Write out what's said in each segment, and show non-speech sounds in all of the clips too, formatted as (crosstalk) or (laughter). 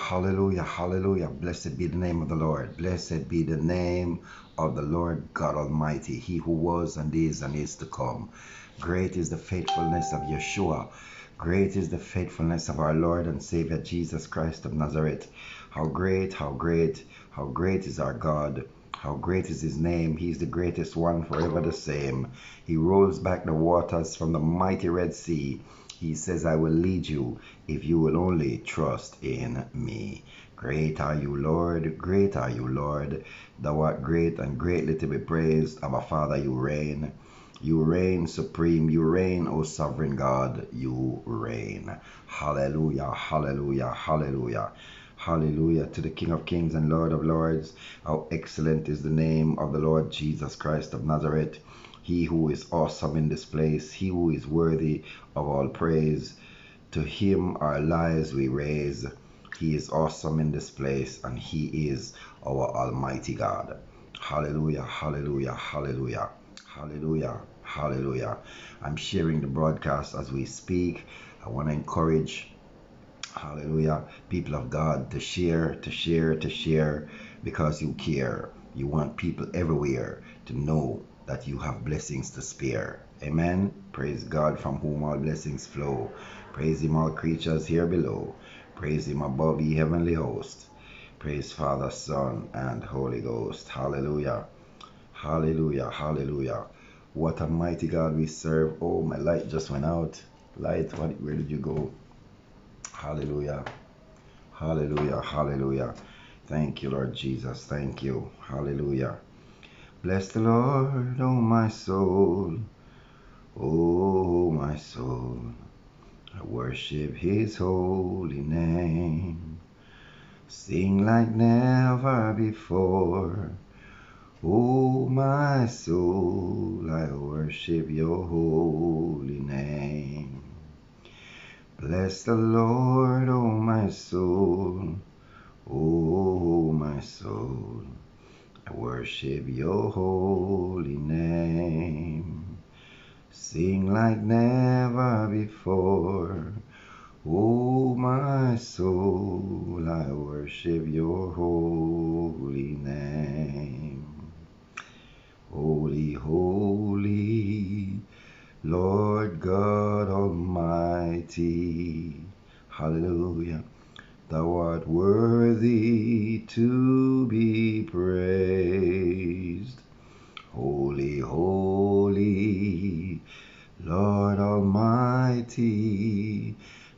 hallelujah, hallelujah. Blessed be the name of the Lord. Blessed be the name of the Lord God Almighty, He who was and is and is to come. Great is the faithfulness of Yeshua. Great is the faithfulness of our Lord and Savior Jesus Christ of Nazareth. How great, how great, how great is our God. How great is his name. He is the greatest one, forever the same. He rolls back the waters from the mighty Red Sea. He says, I will lead you if you will only trust in me. Great are you, Lord. Great are you, Lord. Thou art great and greatly to be praised. Our Father, you reign. You reign supreme. You reign, O sovereign God. You reign. Hallelujah, hallelujah, hallelujah. Hallelujah to the King of Kings and Lord of Lords. How excellent is the name of the Lord Jesus Christ of Nazareth. He who is awesome in this place, he who is worthy of all praise. To him our lives we raise. He is awesome in this place, and he is our Almighty God. Hallelujah, hallelujah, hallelujah, hallelujah, hallelujah. I'm sharing the broadcast as we speak. I want to encourage, hallelujah, people of God to share, to share, to share because you care. You want people everywhere to know that you have blessings to spare. Amen. Praise God from whom all blessings flow. Praise Him, all creatures here below. Praise Him above, ye heavenly host. Praise Father, Son, and Holy Ghost. Hallelujah. Hallelujah. Hallelujah. What a mighty God we serve. Oh, my light just went out. Light, what, where did you go? Hallelujah. Hallelujah. Hallelujah. Thank you, Lord Jesus. Thank you. Hallelujah. Bless the Lord, oh my soul. Oh, my soul. I worship his holy name. Sing like never before. Oh, my soul, I worship your holy name. Bless the Lord, oh, my soul. Oh, my soul. Worship your holy name. Sing like never before. Oh, my soul, I worship your holy name. Holy, holy, Lord God Almighty. Hallelujah. Thou art worthy to be praised. Holy, holy, Lord Almighty,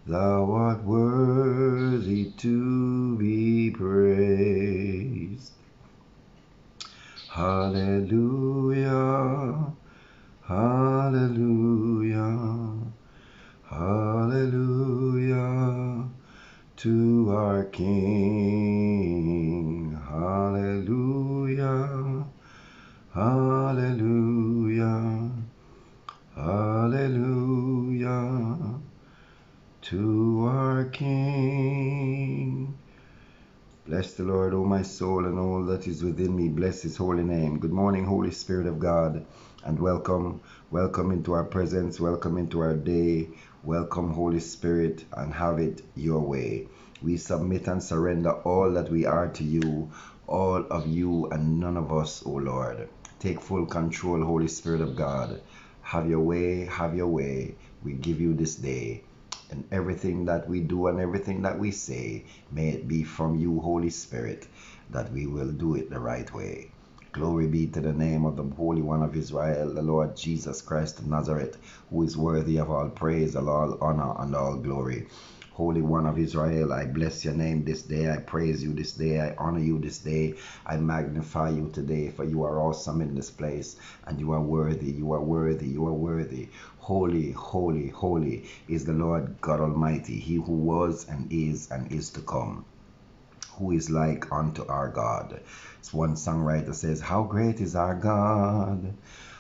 thou art worthy to be praised. Hallelujah, hallelujah, hallelujah to our King. Hallelujah, hallelujah, hallelujah to our King. Bless the Lord, O my soul, and all that is within me. Bless his holy name. Good morning, Holy Spirit of God, and welcome. Welcome into our presence. Welcome into our day. Welcome, Holy Spirit, and have it your way. We submit and surrender all that we are to you, all of you and none of us, O Lord. Take full control, Holy Spirit of God. Have your way, have your way. We give you this day. And everything that we do and everything that we say, may it be from you, Holy Spirit, that we will do it the right way. Glory be to the name of the Holy One of Israel, the Lord Jesus Christ of Nazareth, who is worthy of all praise, all honor, and all glory. Holy One of Israel, I bless your name this day. I praise you this day. I honor you this day. I magnify you today, for you are awesome in this place, and you are worthy. You are worthy. You are worthy. Holy, holy, holy is the Lord God Almighty, He who was and is and is to come. Who is like unto our God? It's one songwriter says, How great is our God!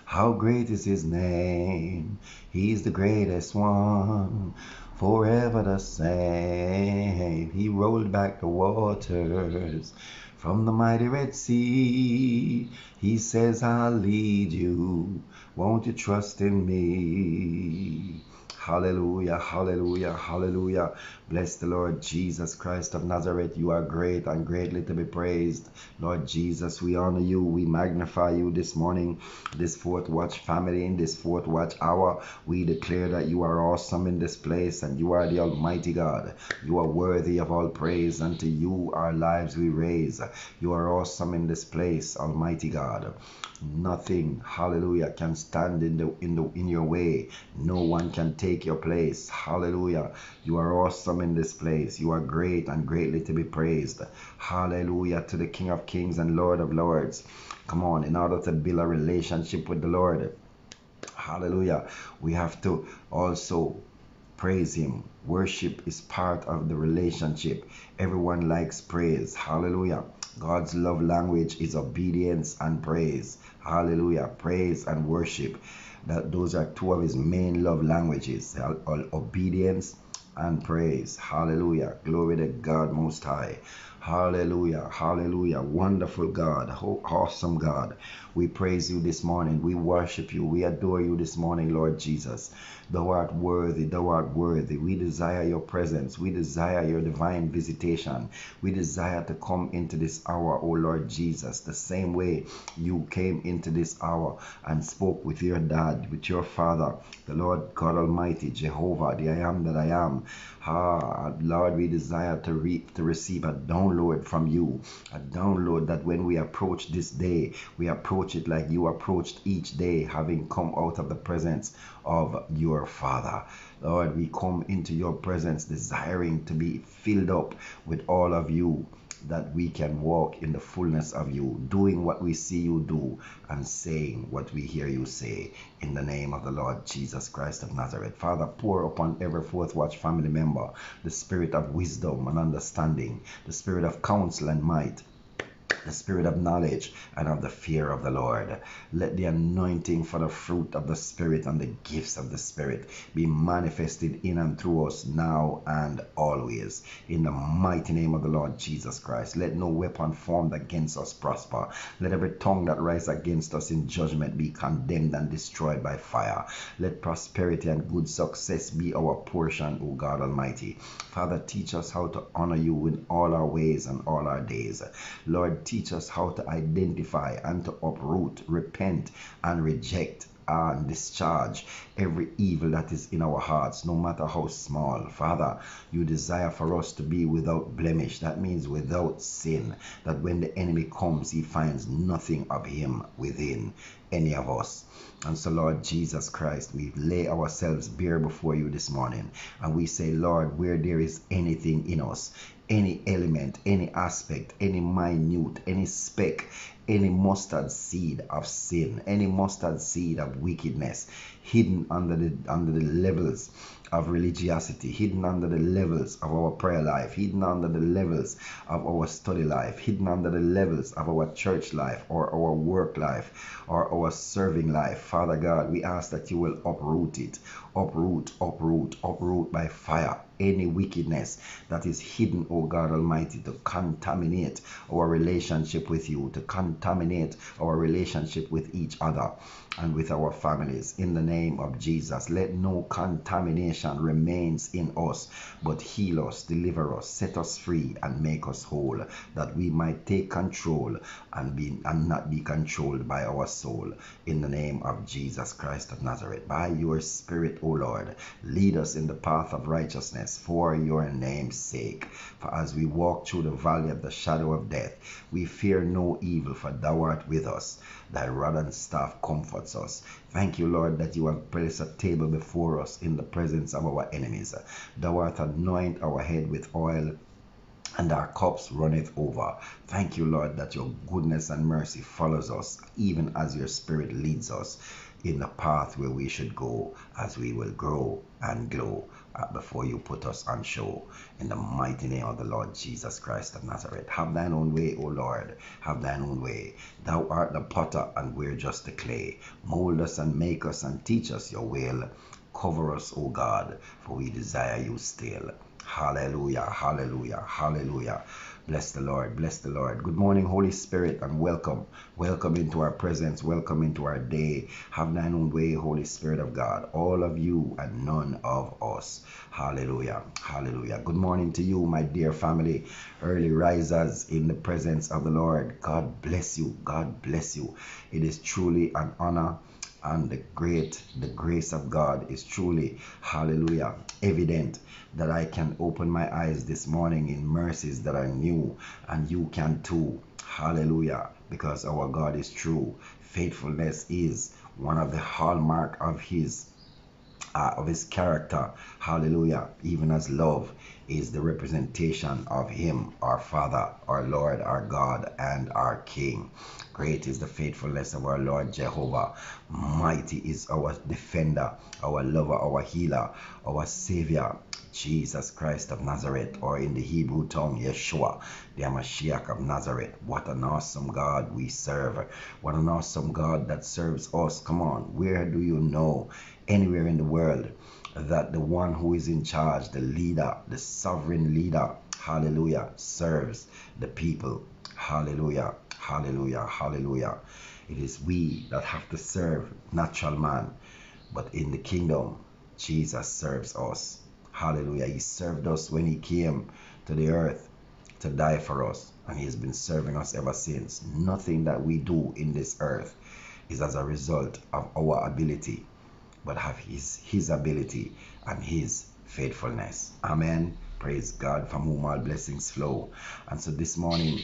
How great is his name! He's the greatest one forever the same. He rolled back the waters from the mighty Red Sea. He says, I'll lead you. Won't you trust in me? Hallelujah, hallelujah, hallelujah. Bless the Lord Jesus Christ of Nazareth. You are great and greatly to be praised. Lord Jesus, we honor you. We magnify you this morning, this fourth watch family, in this fourth watch hour. We declare that you are awesome in this place and you are the Almighty God. You are worthy of all praise. And to you our lives we raise. You are awesome in this place, Almighty God. Nothing, hallelujah, can stand in the in the in your way. No one can take your place. Hallelujah. You are awesome in this place. You are great and greatly to be praised. Hallelujah to the King of Kings and Lord of Lords. Come on, in order to build a relationship with the Lord. Hallelujah. We have to also praise him. Worship is part of the relationship. Everyone likes praise. Hallelujah. God's love language is obedience and praise. Hallelujah. Praise and worship. That those are two of his main love languages. Obedience and praise. Hallelujah. Glory to God most high. Hallelujah. Hallelujah. Wonderful God. Awesome God. We praise you this morning. We worship you. We adore you this morning, Lord Jesus. Thou art worthy. Thou art worthy. We desire your presence. We desire your divine visitation. We desire to come into this hour, O Lord Jesus, the same way you came into this hour and spoke with your dad, with your father, the Lord God Almighty, Jehovah, the I am that I am. Ah, Lord, we desire to, re- to receive a download from you, a download that when we approach this day, we approach it like you approached each day, having come out of the presence of your Father. Lord, we come into your presence desiring to be filled up with all of you that we can walk in the fullness of you, doing what we see you do and saying what we hear you say in the name of the Lord Jesus Christ of Nazareth. Father, pour upon every fourth watch family member the spirit of wisdom and understanding, the spirit of counsel and might the spirit of knowledge and of the fear of the Lord. Let the anointing for the fruit of the Spirit and the gifts of the Spirit be manifested in and through us now and always. In the mighty name of the Lord Jesus Christ, let no weapon formed against us prosper. Let every tongue that rises against us in judgment be condemned and destroyed by fire. Let prosperity and good success be our portion, O God Almighty. Father, teach us how to honor you in all our ways and all our days. Lord, teach us how to identify and to uproot, repent, and reject and discharge every evil that is in our hearts, no matter how small. Father, you desire for us to be without blemish. That means without sin. That when the enemy comes, he finds nothing of him within any of us. And so, Lord Jesus Christ, we lay ourselves bare before you this morning. And we say, Lord, where there is anything in us, any element, any aspect, any minute, any speck, any mustard seed of sin, any mustard seed of wickedness hidden under the under the levels of religiosity, hidden under the levels of our prayer life, hidden under the levels of our study life, hidden under the levels of our church life or our work life or our serving life. Father God, we ask that you will uproot it, uproot, uproot, uproot by fire any wickedness that is hidden, O God Almighty, to contaminate our relationship with you, to contaminate our relationship with each other and with our families. In the name of Jesus, let no contamination remains in us, but heal us, deliver us, set us free, and make us whole, that we might take control and be and not be controlled by our soul. In the name of Jesus Christ of Nazareth, by your Spirit, O Lord, lead us in the path of righteousness for your name's sake. For as we walk through the valley of the shadow of death, we fear no evil, for thou art with us. Thy rod and staff comforts us. Thank you, Lord, that you have placed a table before us in the presence of our enemies. Thou art anoint our head with oil and our cups runneth over. Thank you, Lord, that your goodness and mercy follows us, even as your spirit leads us in the path where we should go, as we will grow and glow Uh, before you put us on show. In the mighty name of the Lord Jesus Christ of Nazareth. Have thine own way, O Lord. Have thine own way. Thou art the potter, and we're just the clay. Mold us and make us and teach us your will. Cover us, O God, for we desire you still. Hallelujah, hallelujah, hallelujah. Bless the Lord, bless the Lord. Good morning, Holy Spirit, and welcome. Welcome into our presence, welcome into our day. Have thine own way, Holy Spirit of God. All of you and none of us. Hallelujah, hallelujah. Good morning to you, my dear family, early risers in the presence of the Lord. God bless you, God bless you. It is truly an honor and the great the grace of God is truly hallelujah evident that I can open my eyes this morning in mercies that are new and you can too. Hallelujah. Because our God is true. Faithfulness is one of the hallmark of his uh, of his character. Hallelujah. Even as love is the representation of him our father our lord our god and our king great is the faithfulness of our lord jehovah mighty is our defender our lover our healer our savior Jesus Christ of Nazareth, or in the Hebrew tongue, Yeshua, the Mashiach of Nazareth. What an awesome God we serve. What an awesome God that serves us. Come on, where do you know anywhere in the world that the one who is in charge, the leader, the sovereign leader, hallelujah, serves the people. Hallelujah, hallelujah, hallelujah. It is we that have to serve natural man, but in the kingdom, Jesus serves us. Hallelujah. He served us when he came to the earth to die for us, and he has been serving us ever since. Nothing that we do in this earth is as a result of our ability, but have his his ability and his faithfulness. Amen. Praise God from whom all blessings flow. And so this morning,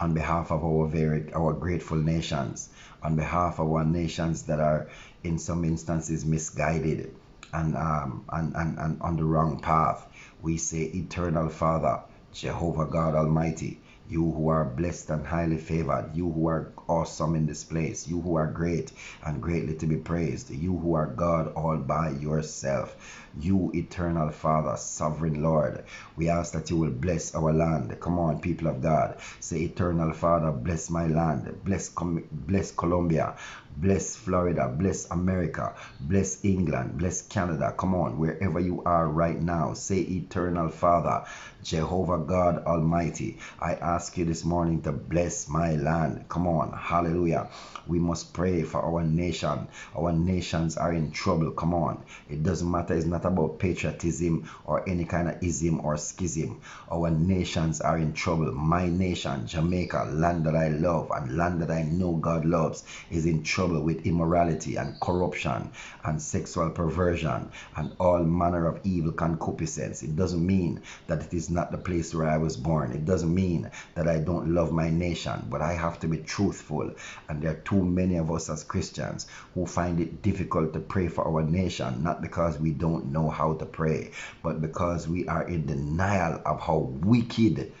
on behalf of our very our grateful nations, on behalf of our nations that are in some instances misguided and um and, and, and on the wrong path, we say, Eternal Father, Jehovah God Almighty, you who are blessed and highly favored, you who are awesome in this place, you who are great and greatly to be praised, you who are God all by yourself, you eternal Father, sovereign Lord. We ask that you will bless our land. Come on, people of God. Say, Eternal Father, bless my land, bless, bless Colombia, bless Florida, bless America, bless England, bless Canada. Come on, wherever you are right now, say, Eternal Father, Jehovah God Almighty, I ask you this morning to bless my land. Come on, hallelujah. We must pray for our nation. Our nations are in trouble. Come on. It doesn't matter. It's not about patriotism or any kind of ism or schism. Our nations are in trouble. My nation, Jamaica, land that I love and land that I know God loves, is in trouble with immorality and corruption and sexual perversion and all manner of evil concupiscence. It doesn't mean that it is not the place where I was born. It doesn't mean that I don't love my nation, but I have to be truthful. And there are too many of us as Christians who find it difficult to pray for our nation, not because we don't know how to pray, but because we are in denial of how wicked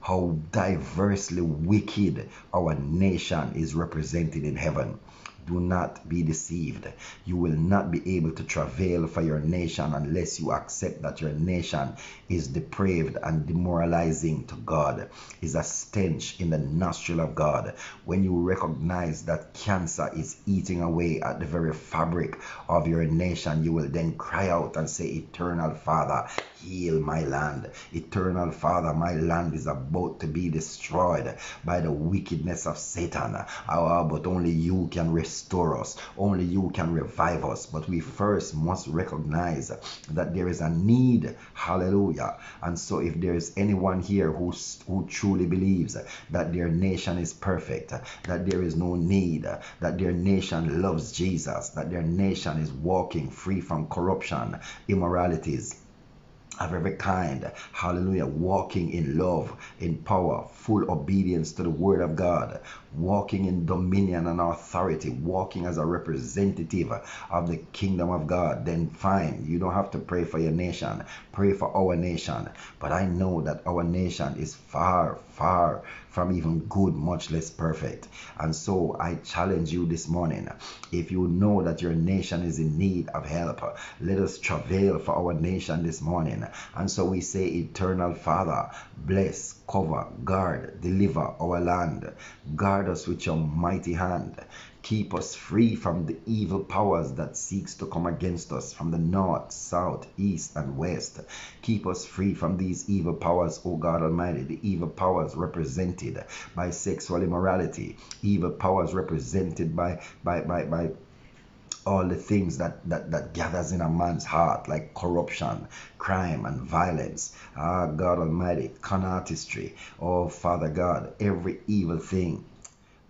how diversely wicked our nation is represented in heaven. Do not be deceived. You will not be able to travail for your nation unless you accept that your nation is depraved and demoralizing to God, is a stench in the nostril of God. When you recognize that cancer is eating away at the very fabric of your nation, you will then cry out and say, Eternal Father, heal my land. Eternal Father, my land is about to be destroyed by the wickedness of Satan. Oh, but only you can restore us. Only you can revive us. But we first must recognize that there is a need. Hallelujah. And so if there is anyone here who, who truly believes that their nation is perfect, that there is no need, that their nation loves Jesus, that their nation is walking free from corruption, immoralities, of every kind. Hallelujah. Walking in love, in power, full obedience to the word of God, walking in dominion and authority, walking as a representative of the kingdom of God, then fine. You don't have to pray for your nation. Pray for our nation. But I know that our nation is far, far from even good, much less perfect. And so I challenge you this morning. If you know that your nation is in need of help, let us travail for our nation this morning. And so we say, Eternal Father, bless, cover, guard, deliver our land. Guard us with your mighty hand. Keep us free from the evil powers that seeks to come against us from the north, south, east, and west. Keep us free from these evil powers, O God Almighty, the evil powers represented by sexual immorality, evil powers represented by by by, by all the things that, that, that gathers in a man's heart, like corruption, crime, and violence. Ah, God Almighty, con artistry. Oh, Father God, every evil thing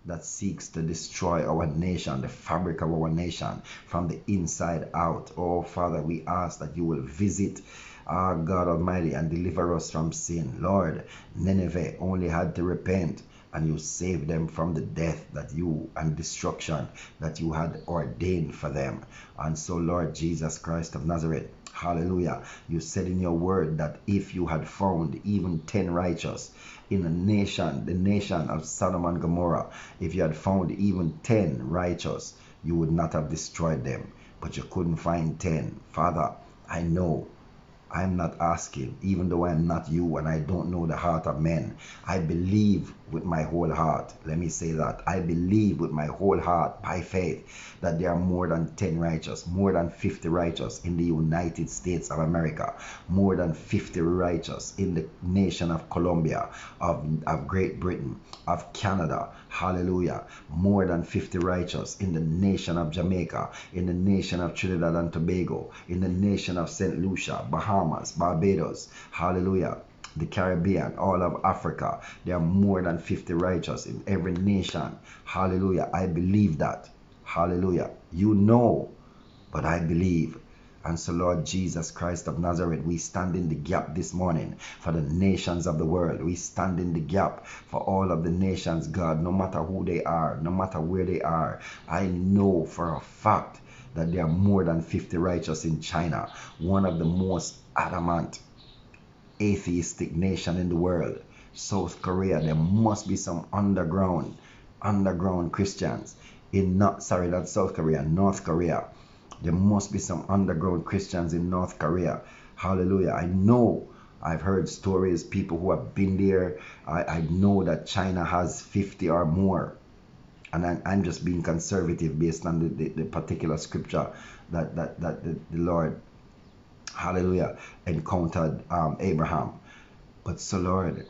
that seeks to destroy our nation, the fabric of our nation, from the inside out. Oh, Father, we ask that you will visit our God Almighty and deliver us from sin. Lord, Nineveh only had to repent and you saved them from the death that you and destruction that you had ordained for them. And so, Lord Jesus Christ of Nazareth, hallelujah, you said in your word that if you had found even 10 righteous in a nation, the nation of Sodom and Gomorrah, if you had found even 10 righteous, you would not have destroyed them. But you couldn't find 10. Father, I know I'm not asking, even though I'm not you and I don't know the heart of men. I believe with my whole heart. Let me say that. I believe with my whole heart, by faith, that there are more than 10 righteous, more than 50 righteous in the United States of America, more than 50 righteous in the nation of Colombia, of, of Great Britain, of Canada. Hallelujah. More than 50 righteous in the nation of Jamaica, in the nation of Trinidad and Tobago, in the nation of St. Lucia, Bahamas, Barbados. Hallelujah the Caribbean, all of Africa. There are more than 50 righteous in every nation. Hallelujah. I believe that. Hallelujah. You know, but I believe. And so, Lord Jesus Christ of Nazareth, we stand in the gap this morning for the nations of the world. We stand in the gap for all of the nations, God, no matter who they are, no matter where they are. I know for a fact that there are more than 50 righteous in China, one of the most adamant atheistic nation in the world, South Korea, there must be some underground, underground Christians in not sorry, not South Korea, North Korea. There must be some underground Christians in North Korea. Hallelujah. I know I've heard stories, people who have been there. I, I know that China has 50 or more. And I, I'm just being conservative based on the, the, the particular scripture that, that, that the, the Lord hallelujah, encountered um, Abraham. But so, Lord,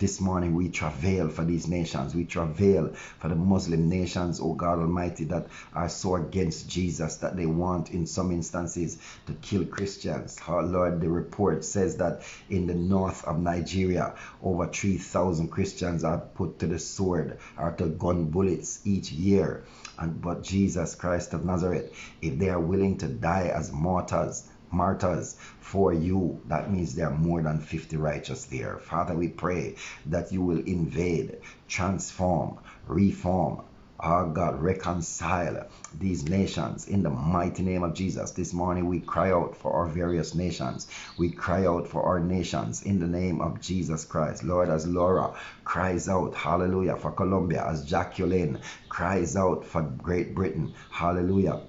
this morning we travail for these nations. We travail for the Muslim nations, oh God Almighty, that are so against Jesus that they want, in some instances, to kill Christians. Oh Lord, the report says that in the north of Nigeria, over 3,000 Christians are put to the sword or to gun bullets each year. And but Jesus Christ of Nazareth, if they are willing to die as martyrs, martyrs for you. That means there are more than 50 righteous there. Father, we pray that you will invade, transform, reform, our God, reconcile these nations in the mighty name of Jesus. This morning we cry out for our various nations. We cry out for our nations in the name of Jesus Christ. Lord, as Laura cries out, hallelujah, for Colombia, as Jacqueline cries out for Great Britain, hallelujah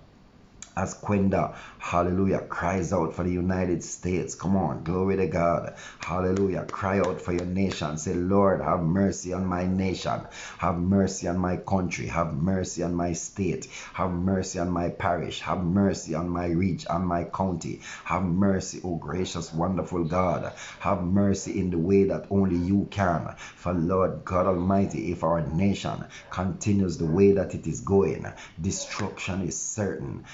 as Quenda, hallelujah, cries out for the United States. Come on, glory to God. Hallelujah. Cry out for your nation. Say, Lord, have mercy on my nation. Have mercy on my country. Have mercy on my state. Have mercy on my parish. Have mercy on my reach, on my county. Have mercy, oh gracious, wonderful God. Have mercy in the way that only you can. For Lord God Almighty, if our nation continues the way that it is going, destruction is certain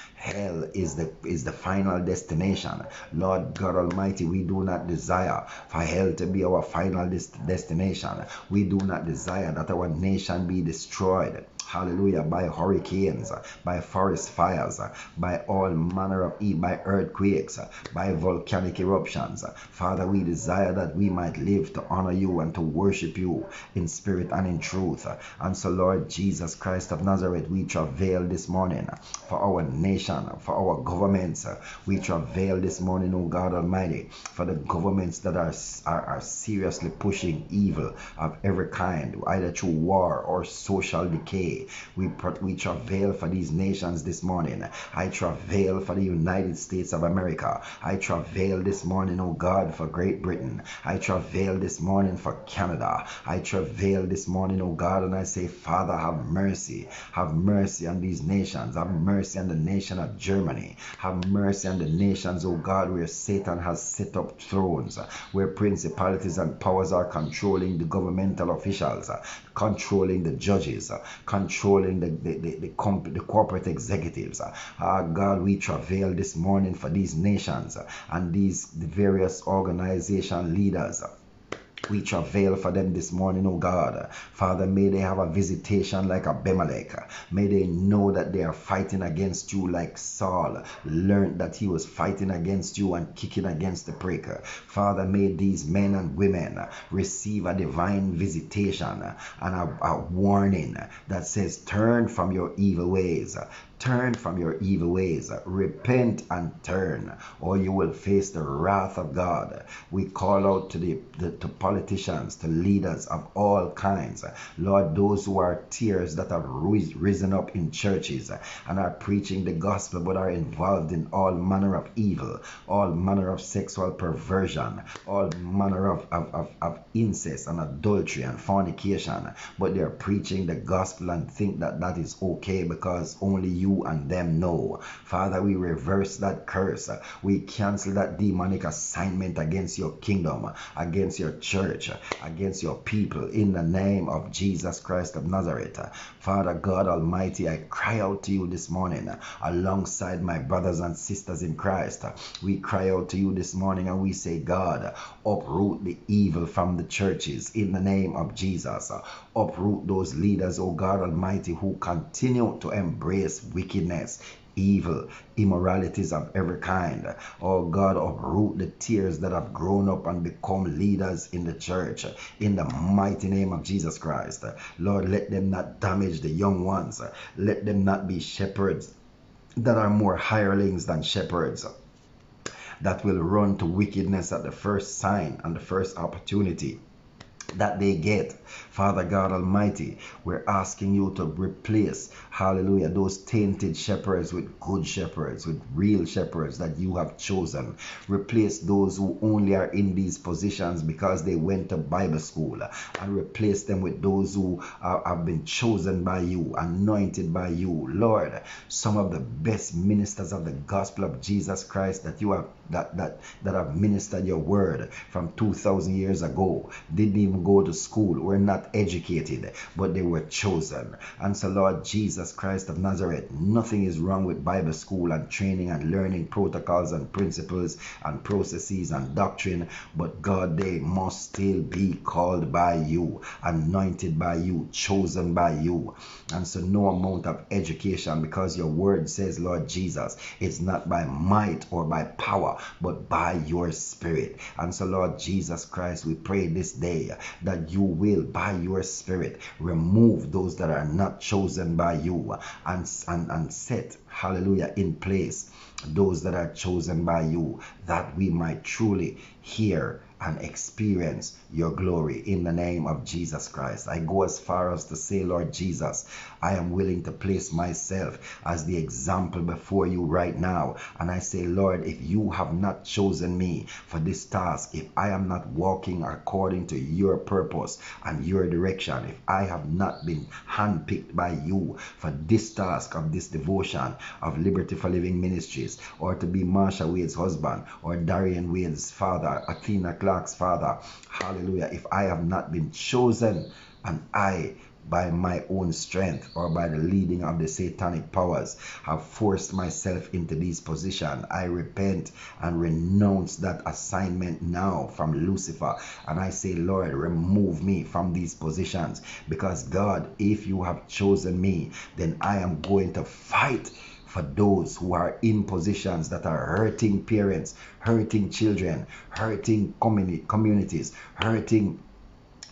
is the is the final destination. Lord God Almighty, we do not desire for hell to be our final destination. We do not desire that our nation be destroyed hallelujah, by hurricanes, by forest fires, by all manner of evil, by earthquakes, by volcanic eruptions. Father, we desire that we might live to honor you and to worship you in spirit and in truth. And so, Lord Jesus Christ of Nazareth, we travail this morning for our nation, for our governments. We travail this morning, O God Almighty, for the governments that are, are, are seriously pushing evil of every kind, either through war or social decay We, we travail for these nations this morning. I travail for the United States of America. I travail this morning, oh God, for Great Britain. I travail this morning for Canada. I travail this morning, oh God, and I say, Father, have mercy. Have mercy on these nations. Have mercy on the nation of Germany. Have mercy on the nations, oh God, where Satan has set up thrones, where principalities and powers are controlling the governmental officials, controlling the judges, controlling the, the, the, the, comp- the corporate executives. Ah, God, we travail this morning for these nations uh, and these the various organization leaders. We travail for them this morning, oh God. Father, may they have a visitation like Abimelech. May they know that they are fighting against you like Saul learned that he was fighting against you and kicking against the breaker. Father, may these men and women receive a divine visitation and a, a warning that says, Turn from your evil ways. Turn from your evil ways. Repent and turn, or you will face the wrath of God. We call out to the, the to politicians, to leaders of all kinds. Lord, those who are tares that have risen up in churches and are preaching the gospel but are involved in all manner of evil, all manner of sexual perversion, all manner of, of, of, of incest and adultery and fornication, but they're preaching the gospel and think that that is okay because only you you and them know. Father, we reverse that curse. We cancel that demonic assignment against your kingdom, against your church, against your people in the name of Jesus Christ of Nazareth. Father God Almighty, I cry out to you this morning alongside my brothers and sisters in Christ. We cry out to you this morning and we say, God, uproot the evil from the churches in the name of Jesus. Uproot those leaders, oh God Almighty, who continue to embrace wickedness, evil, immoralities of every kind. Oh God, uproot the tares that have grown up and become leaders in the church in the mighty name of Jesus Christ. Lord, let them not damage the young ones. Let them not be shepherds that are more hirelings than shepherds that will run to wickedness at the first sign and the first opportunity that they get. Father God Almighty, we're asking you to replace, hallelujah, those tainted shepherds with good shepherds, with real shepherds that you have chosen. Replace those who only are in these positions because they went to Bible school and replace them with those who are, have been chosen by you, anointed by you. Lord, some of the best ministers of the gospel of Jesus Christ that you have that that that have ministered your word from 2000 years ago. Didn't even go to school were not educated but they were chosen. And so lord jesus christ of nazareth nothing is wrong with bible school and training and learning protocols and principles and processes and doctrine but god they must still be called by you anointed by you chosen by you. And so no amount of education because your word says lord jesus it's not by might or by power but by your spirit. And so, Lord Jesus Christ, we pray this day that you will, by your spirit, remove those that are not chosen by you and, and, and set, hallelujah, in place those that are chosen by you, that we might truly hear and experience your glory in the name of Jesus Christ. I go as far as to say, Lord Jesus, I am willing to place myself as the example before you right now. And I say, Lord, if you have not chosen me for this task, if I am not walking according to your purpose and your direction, if I have not been handpicked by you for this task of this devotion of Liberty for Living Ministries, or to be Marsha Wade's husband, or Darian Wade's father, Athena Clark's father, hallelujah, if I have not been chosen and I by my own strength or by the leading of the satanic powers have forced myself into this position. I repent and renounce that assignment now from Lucifer. And I say, Lord, remove me from these positions because God, if you have chosen me, then I am going to fight for those who are in positions that are hurting parents, hurting children, hurting communi- communities, hurting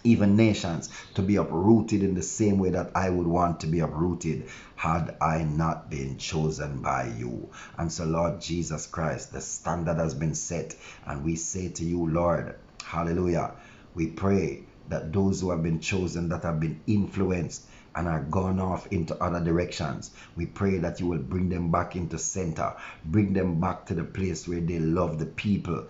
even nations to be uprooted in the same way that I would want to be uprooted had I not been chosen by you. And so, Lord Jesus Christ, the standard has been set, and we say to you, Lord, hallelujah, we pray that those who have been chosen, that have been influenced, and are gone off into other directions. We pray that you will bring them back into center, bring them back to the place where they love the people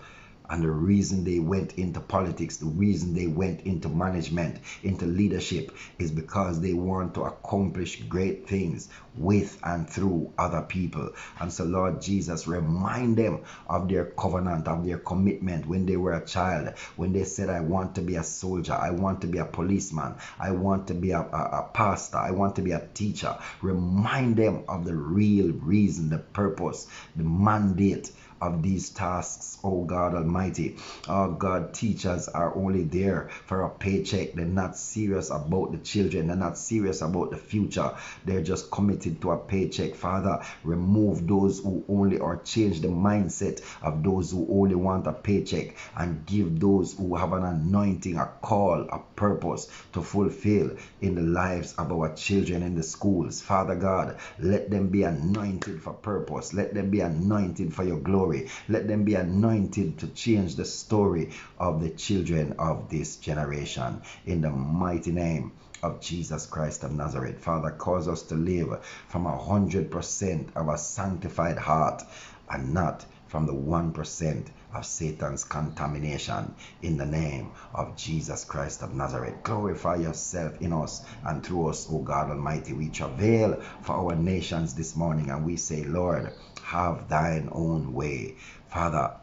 and the reason they went into politics, the reason they went into management, into leadership, is because they want to accomplish great things with and through other people. And so, Lord Jesus, remind them of their covenant, of their commitment when they were a child, when they said, I want to be a soldier, I want to be a policeman, I want to be a, a, a pastor, I want to be a teacher. Remind them of the real reason, the purpose, the mandate of these tasks, oh God Almighty. Oh God, teachers are only there for a paycheck. They're not serious about the children. They're not serious about the future. They're just committed to a paycheck. Father, remove those who only or change the mindset of those who only want a paycheck and give those who have an anointing, a call, a purpose to fulfill in the lives of our children in the schools. Father God, let them be anointed for purpose. Let them be anointed for your glory Let them be anointed to change the story of the children of this generation. In the mighty name of Jesus Christ of Nazareth. Father, cause us to live from a hundred percent of a sanctified heart and not from the one percent of Satan's contamination in the name of Jesus Christ of Nazareth. Glorify yourself in us and through us, O God Almighty. We travail for our nations this morning and we say, Lord, have thine own way. Father,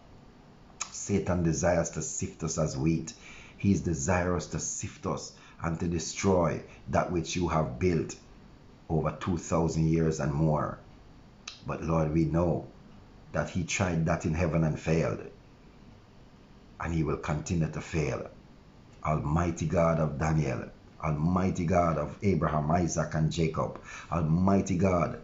Satan desires to sift us as wheat. He is desirous to sift us and to destroy that which you have built over 2,000 years and more. But Lord, we know that he tried that in heaven and failed. And he will continue to fail. Almighty God of Daniel, Almighty God of Abraham, Isaac, and Jacob, Almighty God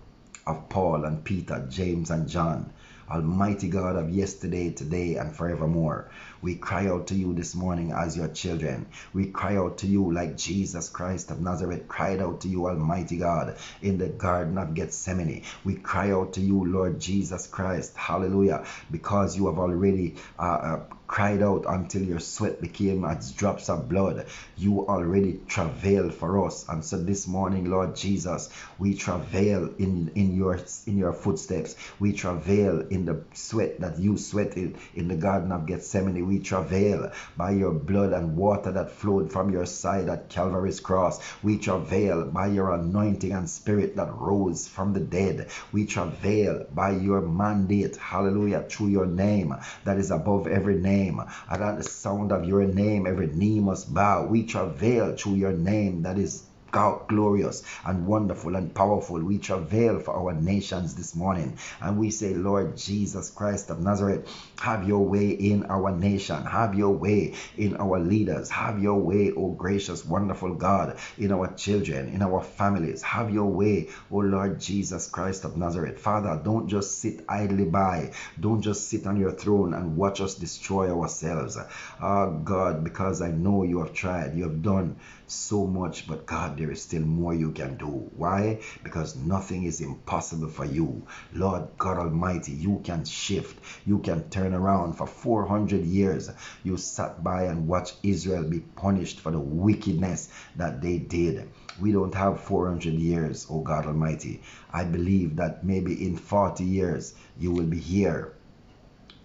of Paul and Peter, James and John, Almighty God of yesterday, today, and forevermore. We cry out to you this morning as your children. We cry out to you like Jesus Christ of Nazareth cried out to you, Almighty God, in the Garden of Gethsemane. We cry out to you, Lord Jesus Christ, hallelujah, because you have already uh, uh, cried out until your sweat became as drops of blood. You already travailed for us. And so this morning, Lord Jesus, we travail in, in your in your footsteps. We travail in the sweat that you sweated in the Garden of Gethsemane. We travail by your blood and water that flowed from your side at Calvary's cross. We travail by your anointing and spirit that rose from the dead. We travail by your mandate, hallelujah, through your name that is above every name. And at the sound of your name, every knee must bow. We travail through your name that is glorious and wonderful and powerful. We travail for our nations this morning and we say, Lord Jesus Christ of Nazareth, have your way in our nation, have your way in our leaders, have your way, O gracious, wonderful God, in our children, in our families. Have your way, O Lord Jesus Christ of Nazareth. Father, don't just sit idly by, don't just sit on your throne and watch us destroy ourselves. Oh God, because I know you have tried, you have done so much, but God, there is still more you can do. Why? Because nothing is impossible for you. Lord God Almighty, you can shift, you can turn around. For 400 years, you sat by and watched Israel be punished for the wickedness that they did. We don't have 400 years, oh God Almighty. I believe that maybe in 40 years, you will be here.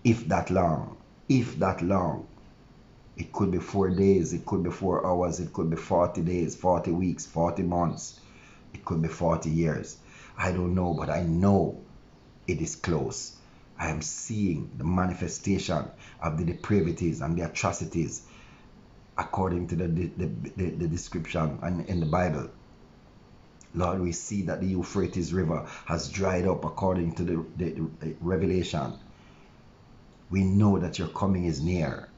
If that long, if that long, it could be four days, it could be four hours, it could be 40 days, 40 weeks, 40 months, it could be 40 years. I don't know, but I know it is close. I am seeing the manifestation of the depravities and the atrocities according to the, the, the, the description and in the Bible. Lord, we see that the Euphrates River has dried up according to the, the, the revelation. We know that your coming is near.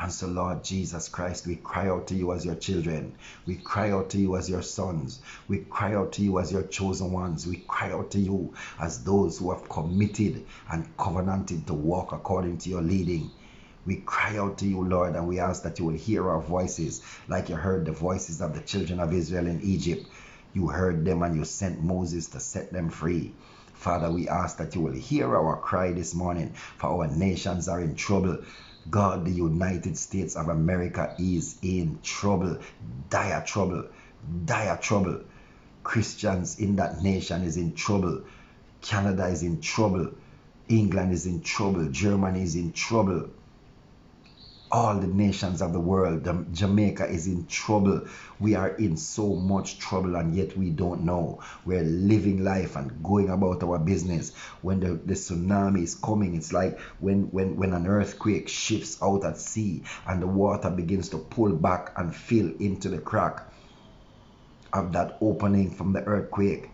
And so, Lord Jesus Christ, we cry out to you as your children. We cry out to you as your sons. We cry out to you as your chosen ones. We cry out to you as those who have committed and covenanted to walk according to your leading. We cry out to you, Lord, and we ask that you will hear our voices like you heard the voices of the children of Israel in Egypt. You heard them and you sent Moses to set them free. Father, we ask that you will hear our cry this morning, for our nations are in trouble. God, the United States of America is in trouble, dire trouble, dire trouble. Christians in that nation is in trouble. Canada is in trouble. England is in trouble. Germany is in trouble all the nations of the world. Jamaica is in trouble. We are in so much trouble and yet we don't know. We're living life and going about our business. When the, the tsunami is coming, it's like when, when, when an earthquake shifts out at sea and the water begins to pull back and fill into the crack of that opening from the earthquake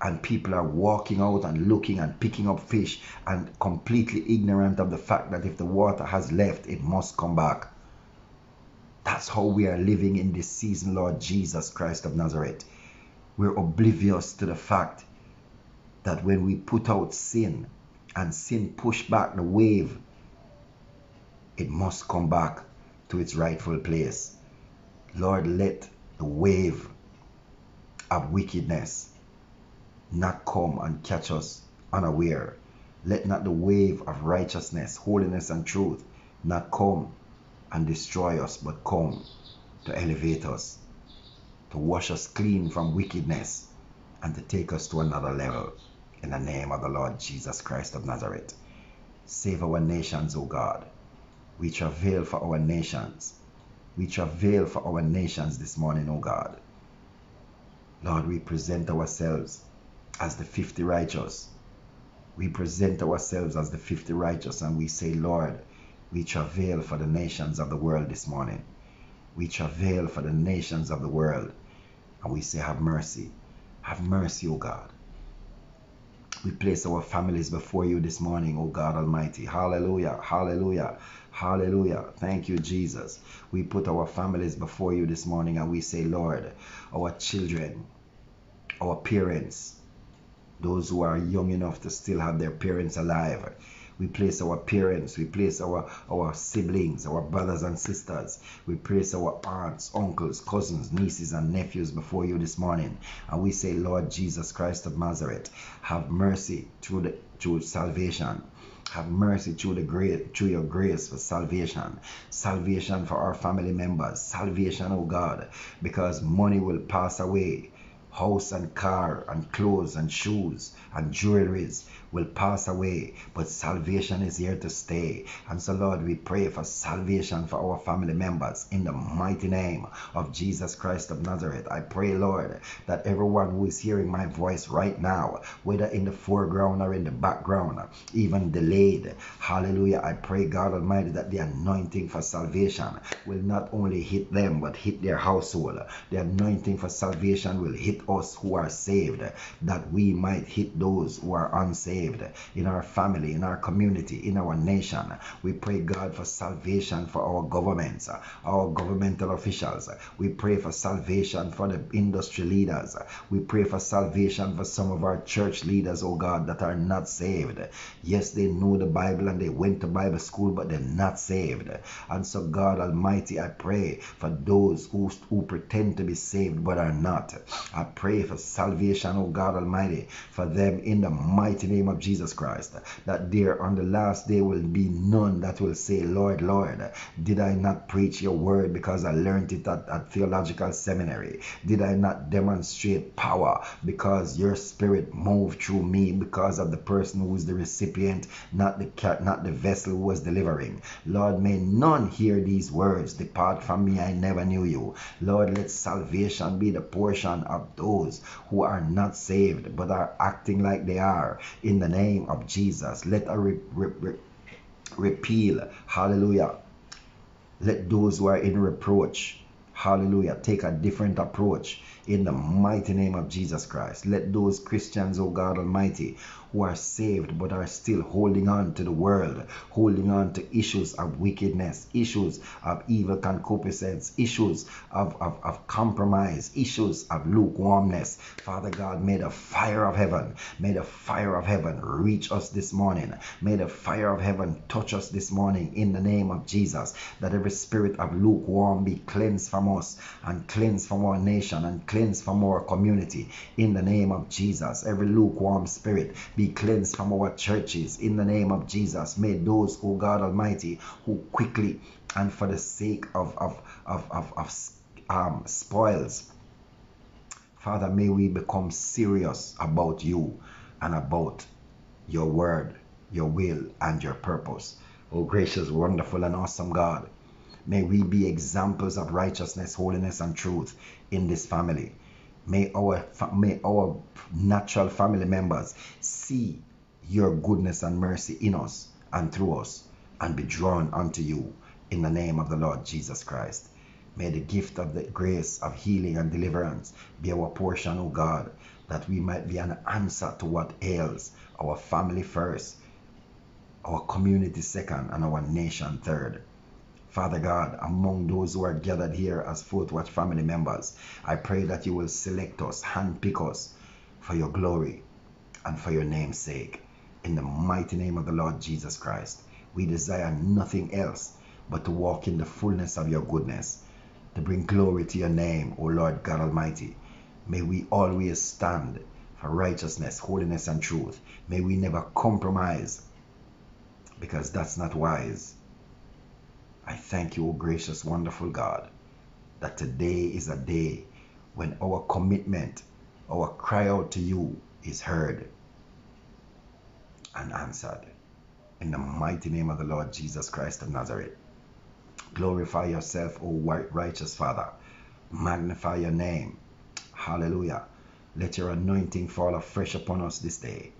and people are walking out and looking and picking up fish and completely ignorant of the fact that if the water has left, it must come back. That's how we are living in this season, Lord Jesus Christ of Nazareth. We're oblivious to the fact that when we put out sin and sin push back the wave, it must come back to its rightful place. Lord, let the wave of wickedness not come and catch us unaware. Let not the wave of righteousness, holiness, and truth not come and destroy us, but come to elevate us, to wash us clean from wickedness, and to take us to another level. In the name of the Lord Jesus Christ of Nazareth. Save our nations, O God. We travail for our nations. We travail for our nations this morning, O God. Lord, we present ourselves as the 50 righteous. We present ourselves as the 50 righteous and we say, Lord, we travail for the nations of the world this morning. We travail for the nations of the world. And we say, have mercy. Have mercy, O God. We place our families before you this morning, O God Almighty. Hallelujah. Hallelujah. Hallelujah. Thank you, Jesus. We put our families before you this morning and we say, Lord, our children, our parents, those who are young enough to still have their parents alive. We place our parents, we place our, our siblings, our brothers and sisters. We place our aunts, uncles, cousins, nieces, and nephews before you this morning. And we say, Lord Jesus Christ of Nazareth, have mercy through the through salvation. Have mercy through the great through your grace for salvation. Salvation for our family members. Salvation, oh God, because money will pass away house and car and clothes and shoes and jewelries will pass away, but salvation is here to stay. And so, Lord, we pray for salvation for our family members in the mighty name of Jesus Christ of Nazareth. I pray, Lord, that everyone who is hearing my voice right now, whether in the foreground or in the background, even delayed, hallelujah, I pray, God Almighty, that the anointing for salvation will not only hit them, but hit their household. The anointing for salvation will hit us who are saved, that we might hit those who are unsaved saved in our family, in our community, in our nation. We pray, God, for salvation for our governments, our governmental officials. We pray for salvation for the industry leaders. We pray for salvation for some of our church leaders, oh God, that are not saved. Yes, they know the Bible and they went to Bible school, but they're not saved. And so, God Almighty, I pray for those who, who pretend to be saved but are not. I pray for salvation, oh God Almighty, for them in the mighty name of of Jesus Christ, that there on the last day will be none that will say, Lord, Lord, did I not preach your word because I learned it at, at theological seminary? Did I not demonstrate power because your spirit moved through me because of the person who is the recipient, not the not the vessel who was delivering? Lord, may none hear these words. Depart from me, I never knew you. Lord, let salvation be the portion of those who are not saved but are acting like they are in the the name of Jesus. Let a re re repeal, hallelujah. Let those who are in reproach, hallelujah, take a different approach in the mighty name of Jesus Christ. Let those Christians, oh God Almighty, who are saved but are still holding on to the world, holding on to issues of wickedness, issues of evil concupiscence, issues of, of, of compromise, issues of lukewarmness. Father God, may the fire of heaven, may the fire of heaven reach us this morning. May the fire of heaven touch us this morning in the name of Jesus, that every spirit of lukewarm be cleansed from us and cleansed from our nation and cleansed from our community in the name of Jesus. Every lukewarm spirit be cleansed from our churches in the name of Jesus. May those, O God Almighty, who quickly and for the sake of, of, of, of, of um, spoils, Father, may we become serious about you and about your word, your will, and your purpose. Oh, gracious, wonderful, and awesome God. May we be examples of righteousness, holiness, and truth in this family. May our, may our natural family members see your goodness and mercy in us and through us and be drawn unto you in the name of the Lord Jesus Christ. May the gift of the grace of healing and deliverance be our portion, O God, that we might be an answer to what ails our family first, our community second, and our nation third. Father God, among those who are gathered here as Fourth Watch family members, I pray that you will select us, handpick us for your glory and for your name's sake. In the mighty name of the Lord Jesus Christ, we desire nothing else but to walk in the fullness of your goodness, to bring glory to your name, O Lord God Almighty. May we always stand for righteousness, holiness, and truth. May we never compromise because that's not wise. I thank you, O gracious, wonderful God, that today is a day when our commitment, our cry out to you is heard and answered. In the mighty name of the Lord Jesus Christ of Nazareth. Glorify yourself, O righteous Father. Magnify your name. Hallelujah. Let your anointing fall afresh upon us this day,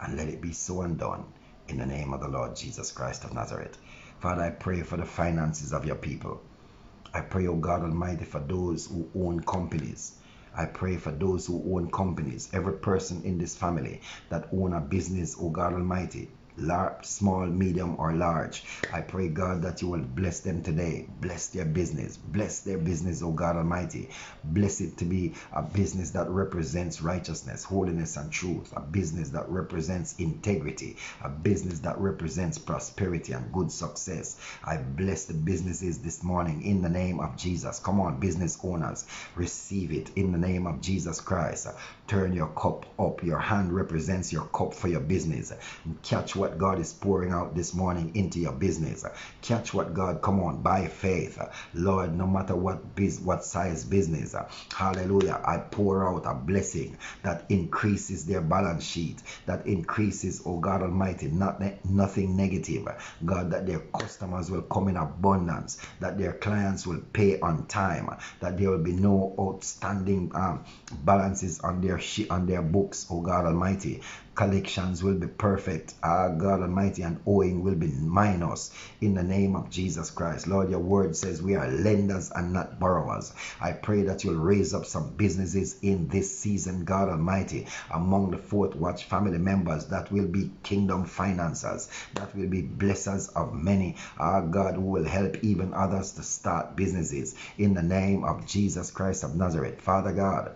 and let it be so undone in the name of the Lord Jesus Christ of Nazareth. Father, I pray for the finances of your people. I pray, O God Almighty, for those who own companies. I pray for those who own companies, every person in this family that own a business, O God Almighty large, small, medium, or large. I pray, God, that you will bless them today. Bless their business. Bless their business, oh God Almighty. Bless it to be a business that represents righteousness, holiness, and truth. A business that represents integrity. A business that represents prosperity and good success. I bless the businesses this morning in the name of Jesus. Come on, business owners, receive it in the name of Jesus Christ. Turn your cup up. Your hand represents your cup for your business. And catch what God is pouring out this morning into your business. Catch what God, come on, by faith. Lord, no matter what biz, what size business, hallelujah, I pour out a blessing that increases their balance sheet, that increases, oh God Almighty, not ne nothing negative. God, that their customers will come in abundance, that their clients will pay on time, that there will be no outstanding um, balances on their on their books, oh God Almighty collections will be perfect. Ah, God Almighty, and owing will be minus in the name of Jesus Christ. Lord, your word says we are lenders and not borrowers. I pray that you'll raise up some businesses in this season, God Almighty, among the Fourth Watch family members that will be kingdom financiers, that will be blessers of many. Ah, God, who will help even others to start businesses in the name of Jesus Christ of Nazareth. Father God,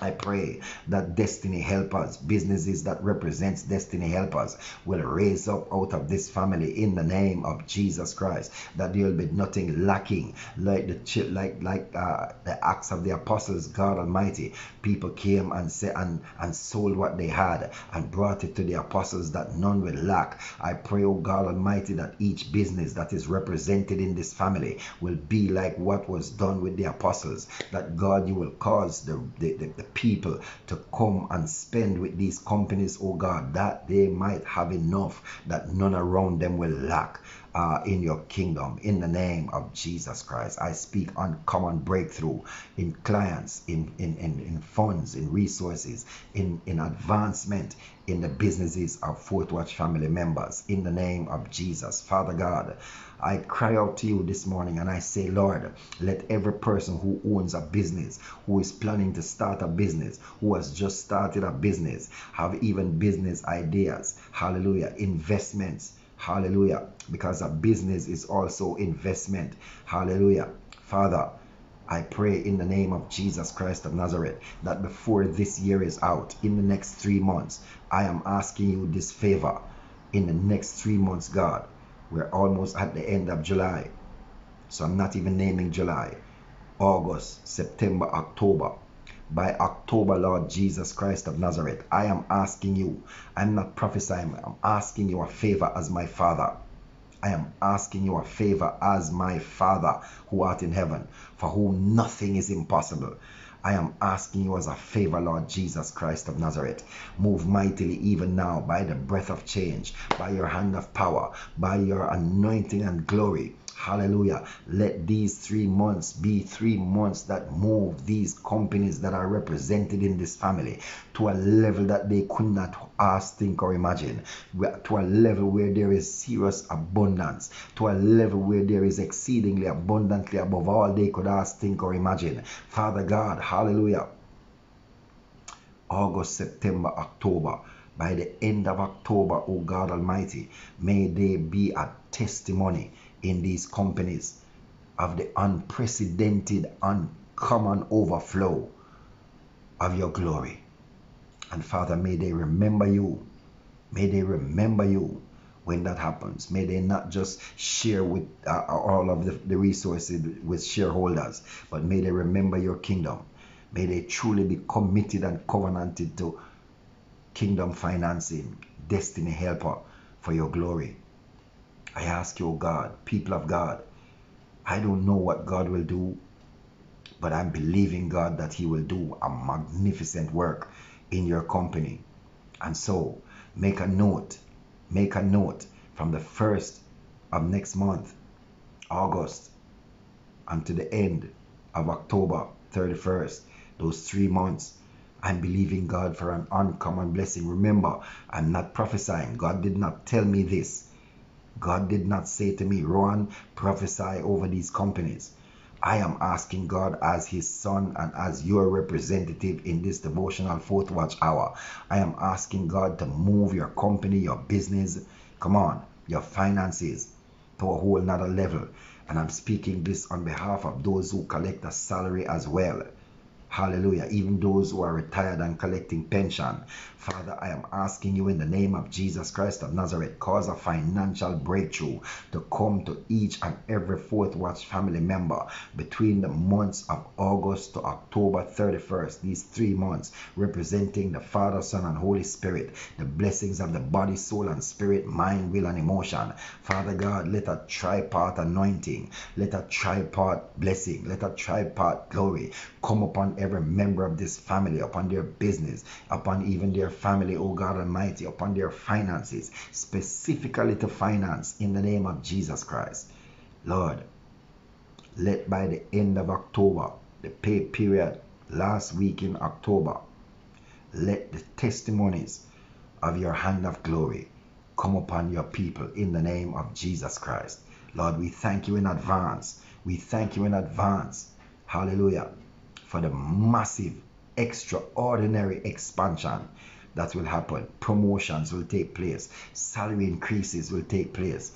I pray that destiny helpers, businesses that represents destiny helpers will raise up out of this family in the name of Jesus Christ. That there will be nothing lacking like the like like uh, the acts of the apostles, God Almighty. People came and said and, and sold what they had and brought it to the apostles that none will lack. I pray, oh God Almighty, that each business that is represented in this family will be like what was done with the apostles. That God, you will cause the, the, the the people to come and spend with these companies, oh God, that they might have enough that none around them will lack. Uh, in your kingdom in the name of Jesus Christ. I speak uncommon breakthrough in clients, in, in, in, in funds, in resources, in, in advancement in the businesses of Fourth Watch family members in the name of Jesus. Father God, I cry out to you this morning and I say, Lord, let every person who owns a business, who is planning to start a business, who has just started a business, have even business ideas, hallelujah, investments, hallelujah, because a business is also investment, hallelujah. Father, I pray in the name of Jesus Christ of Nazareth that before this year is out, in the next three months, I am asking you this favor. In the next three months, God, we're almost at the end of July. So I'm not even naming July. August, September, October. By October, Lord Jesus Christ of Nazareth, I am asking you, I'm not prophesying, I'm asking you a favor as my Father. I am asking you a favor as my Father who art in heaven, for whom nothing is impossible. I am asking you as a favor, Lord Jesus Christ of Nazareth. Move mightily even now by the breath of change, by your hand of power, by your anointing and glory. Hallelujah. Let these three months be three months that move these companies that are represented in this family to a level that they could not ask, think, or imagine. To a level where there is serious abundance. To a level where there is exceedingly abundantly above all they could ask, think, or imagine. Father God, hallelujah. August, September, October. By the end of October, O God Almighty, may they be a testimony in these companies of the unprecedented, uncommon overflow of your glory. And Father, may they remember you. May they remember you when that happens. May they not just share with uh, all of the, the resources with shareholders, but may they remember your kingdom. May they truly be committed and covenanted to kingdom financing, destiny helper for your glory. I ask you, God, people of God, I don't know what God will do, but I'm believing God that He will do a magnificent work in your company. And so, make a note, make a note from the first of next month, August, until the end of October 31st, those three months. I'm believing God for an uncommon blessing. Remember, I'm not prophesying. God did not tell me this. God did not say to me, Rowan, prophesy over these companies. I am asking God as his son and as your representative in this devotional fourth watch hour. I am asking God to move your company, your business, come on, your finances to a whole nother level. And I'm speaking this on behalf of those who collect a salary as well. Hallelujah. Even those who are retired and collecting pension. Father, I am asking you in the name of Jesus Christ of Nazareth, cause a financial breakthrough to come to each and every fourth watch family member between the months of August to October 31st, these three months, representing the Father, Son, and Holy Spirit, the blessings of the body, soul, and spirit, mind, will, and emotion. Father God, let a tripart anointing, let a tripart blessing, let a tripart glory come upon every member of this family, upon their business, upon even their family, oh God Almighty, upon their finances, specifically to finance in the name of Jesus Christ. Lord, let by the end of October, the pay period last week in October, let the testimonies of your hand of glory come upon your people in the name of Jesus Christ. Lord, we thank you in advance. We thank you in advance. Hallelujah for the massive, extraordinary expansion that will happen. Promotions will take place, salary increases will take place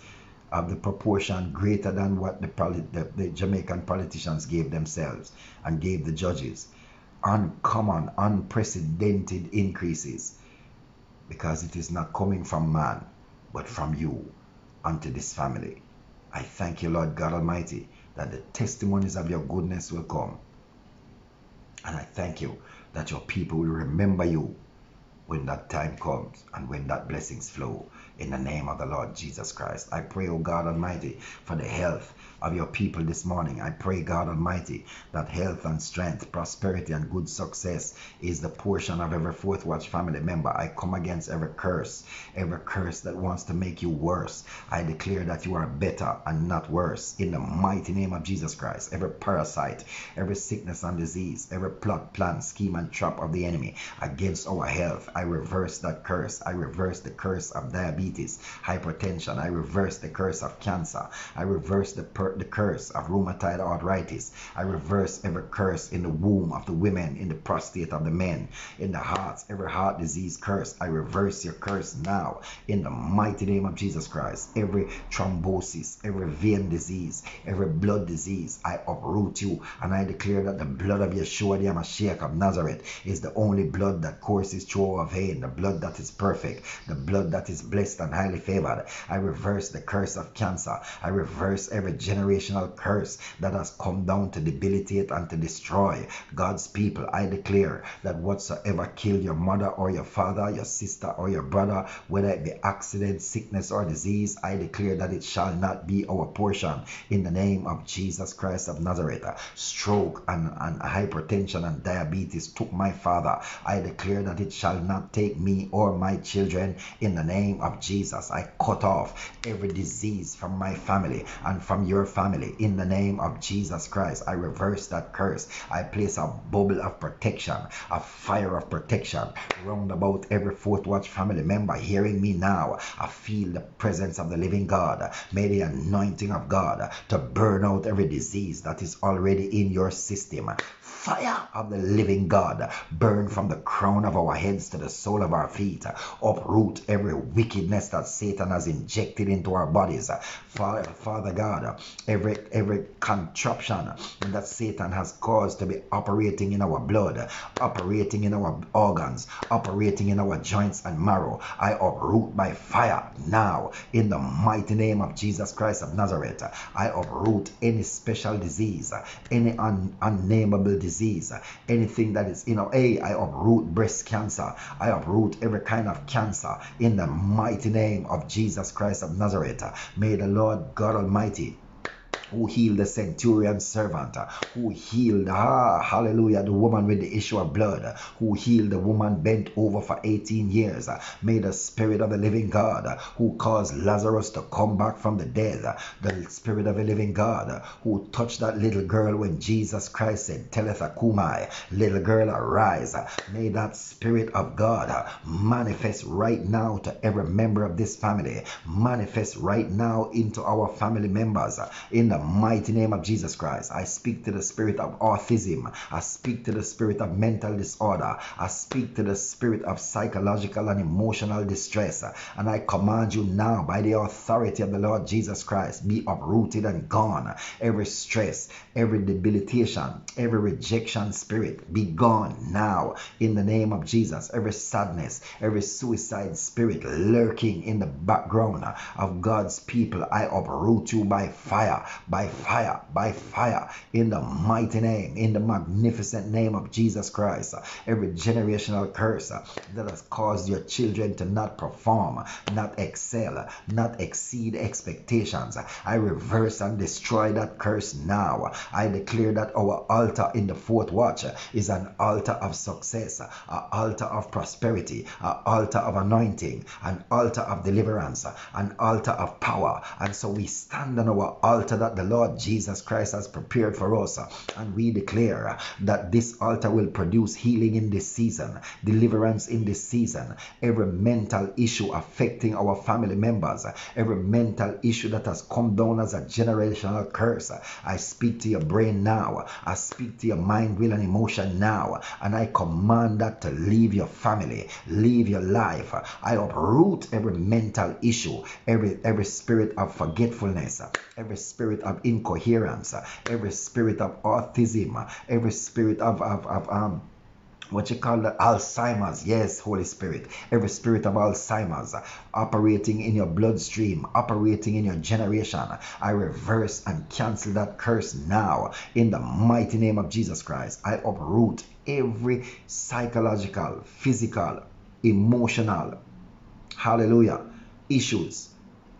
of the proportion greater than what the, the, the Jamaican politicians gave themselves and gave the judges. Uncommon, unprecedented increases because it is not coming from man, but from you unto this family. I thank you, Lord God Almighty, that the testimonies of your goodness will come and I thank you that your people will remember you when that time comes and when that blessings flow in the name of the Lord Jesus Christ. I pray, O God Almighty, for the health of your people this morning. I pray, God Almighty, that health and strength, prosperity and good success is the portion of every Fourth Watch family member. I come against every curse, every curse that wants to make you worse. I declare that you are better and not worse in the mighty name of Jesus Christ. Every parasite, every sickness and disease, every plot, plan, scheme and trap of the enemy against our health, I reverse that curse. I reverse the curse of diabetes, hypertension. I reverse the curse of cancer. I reverse the per the curse of rheumatoid arthritis. I reverse every curse in the womb of the women, in the prostate of the men, in the hearts, every heart disease curse. I reverse your curse now in the mighty name of Jesus Christ. Every thrombosis, every vein disease, every blood disease, I uproot you and I declare that the blood of Yeshua the Mashiach of Nazareth is the only blood that courses through our vein, the blood that is perfect, the blood that is blessed and highly favored. I reverse the curse of cancer. I reverse every generational curse that has come down to debilitate and to destroy God's people. I declare that whatsoever killed your mother or your father, your sister or your brother, whether it be accident, sickness, or disease, I declare that it shall not be our portion in the name of Jesus Christ of Nazareth. Stroke and, and hypertension and diabetes took my father. I declare that it shall not take me or my children in the name of Jesus. I cut off every disease from my family and from your family in the name of Jesus Christ. I reverse that curse. I place a bubble of protection, a fire of protection round about every fourth watch family member hearing me now. I feel the presence of the living God. May the anointing of God to burn out every disease that is already in your system fire of the living God burn from the crown of our heads to the sole of our feet. Uproot every wickedness that Satan has injected into our bodies. Father, Father God, every every contraption that Satan has caused to be operating in our blood, operating in our organs, operating in our joints and marrow, I uproot by fire now in the mighty name of Jesus Christ of Nazareth. I uproot any special disease, any un- unnameable disease anything that is, you know, A, I uproot breast cancer. I uproot every kind of cancer in the mighty name of Jesus Christ of Nazareth. May the Lord God Almighty who healed the centurion servant, who healed, ah, hallelujah, the woman with the issue of blood, who healed the woman bent over for 18 years. May the Spirit of the living God, who caused Lazarus to come back from the dead, the Spirit of the living God, who touched that little girl when Jesus Christ said, Talitha cumi, little girl, arise. May that Spirit of God manifest right now to every member of this family, manifest right now into our family members in the mighty name of Jesus Christ. I speak to the spirit of autism. I speak to the spirit of mental disorder. I speak to the spirit of psychological and emotional distress. And I command you now, by the authority of the Lord Jesus Christ, be uprooted and gone. Every stress, every debilitation, every rejection spirit, be gone now in the name of Jesus. Every sadness, every suicide spirit lurking in the background of God's people, I uproot you by fire by fire, by fire, in the mighty name, in the magnificent name of Jesus Christ. Every generational curse that has caused your children to not perform, not excel, not exceed expectations, I reverse and destroy that curse now. I declare that our altar in the fourth watch is an altar of success, an altar of prosperity, an altar of anointing, an altar of deliverance, an altar of power. And so we stand on our altar that the Lord Jesus Christ has prepared for us. And we declare that this altar will produce healing in this season, deliverance in this season. Every mental issue affecting our family members, every mental issue that has come down as a generational curse, I speak to your brain now. I speak to your mind, will, and emotion now. And I command that to leave your family, leave your life. I uproot every mental issue, every every spirit of forgetfulness, every spirit of incoherence, every spirit of autism, every spirit of, of, of um, what you call the Alzheimer's. Yes, Holy Spirit. Every spirit of Alzheimer's operating in your bloodstream, operating in your generation. I reverse and cancel that curse now in the mighty name of Jesus Christ. I uproot every psychological, physical, emotional, hallelujah, issues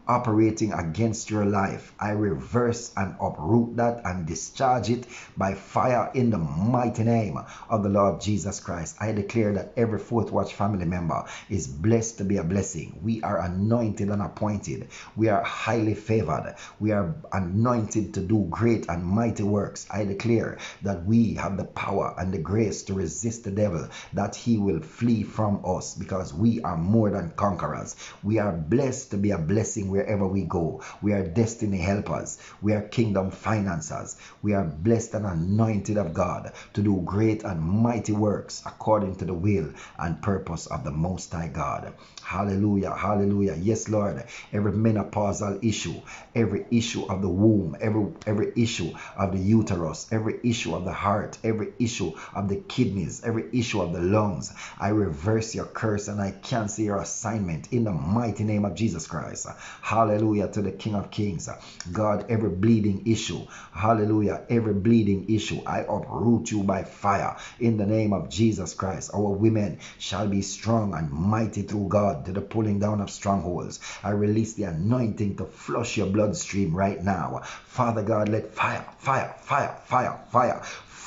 operating against your life. I reverse and uproot that and discharge it by fire in the mighty name of the Lord Jesus Christ. I declare that every fourth watch family member is blessed to be a blessing. We are anointed and appointed. We are highly favored. We are anointed to do great and mighty works. I declare that we have the power and the grace to resist the devil, that he will flee from us because we are more than conquerors. We are blessed to be a blessing wherever we go. We are destiny helpers. We are kingdom financiers. We are blessed and anointed of God to do great and mighty works according to the will and purpose of the Most High God. Hallelujah. Hallelujah. Yes, Lord. Every menopausal issue, every issue of the womb, every every issue of the uterus, every issue of the heart, every issue of the kidneys, every issue of the lungs. I reverse your curse and I cancel your assignment in the mighty name of Jesus Christ. Hallelujah to the King of Kings. God, every bleeding issue, hallelujah, every bleeding issue, I uproot you by fire in the name of Jesus Christ. Our women shall be strong and mighty through God to the pulling down of strongholds. I release the anointing to flush your bloodstream right now. Father God, let fire, fire, fire, fire, fire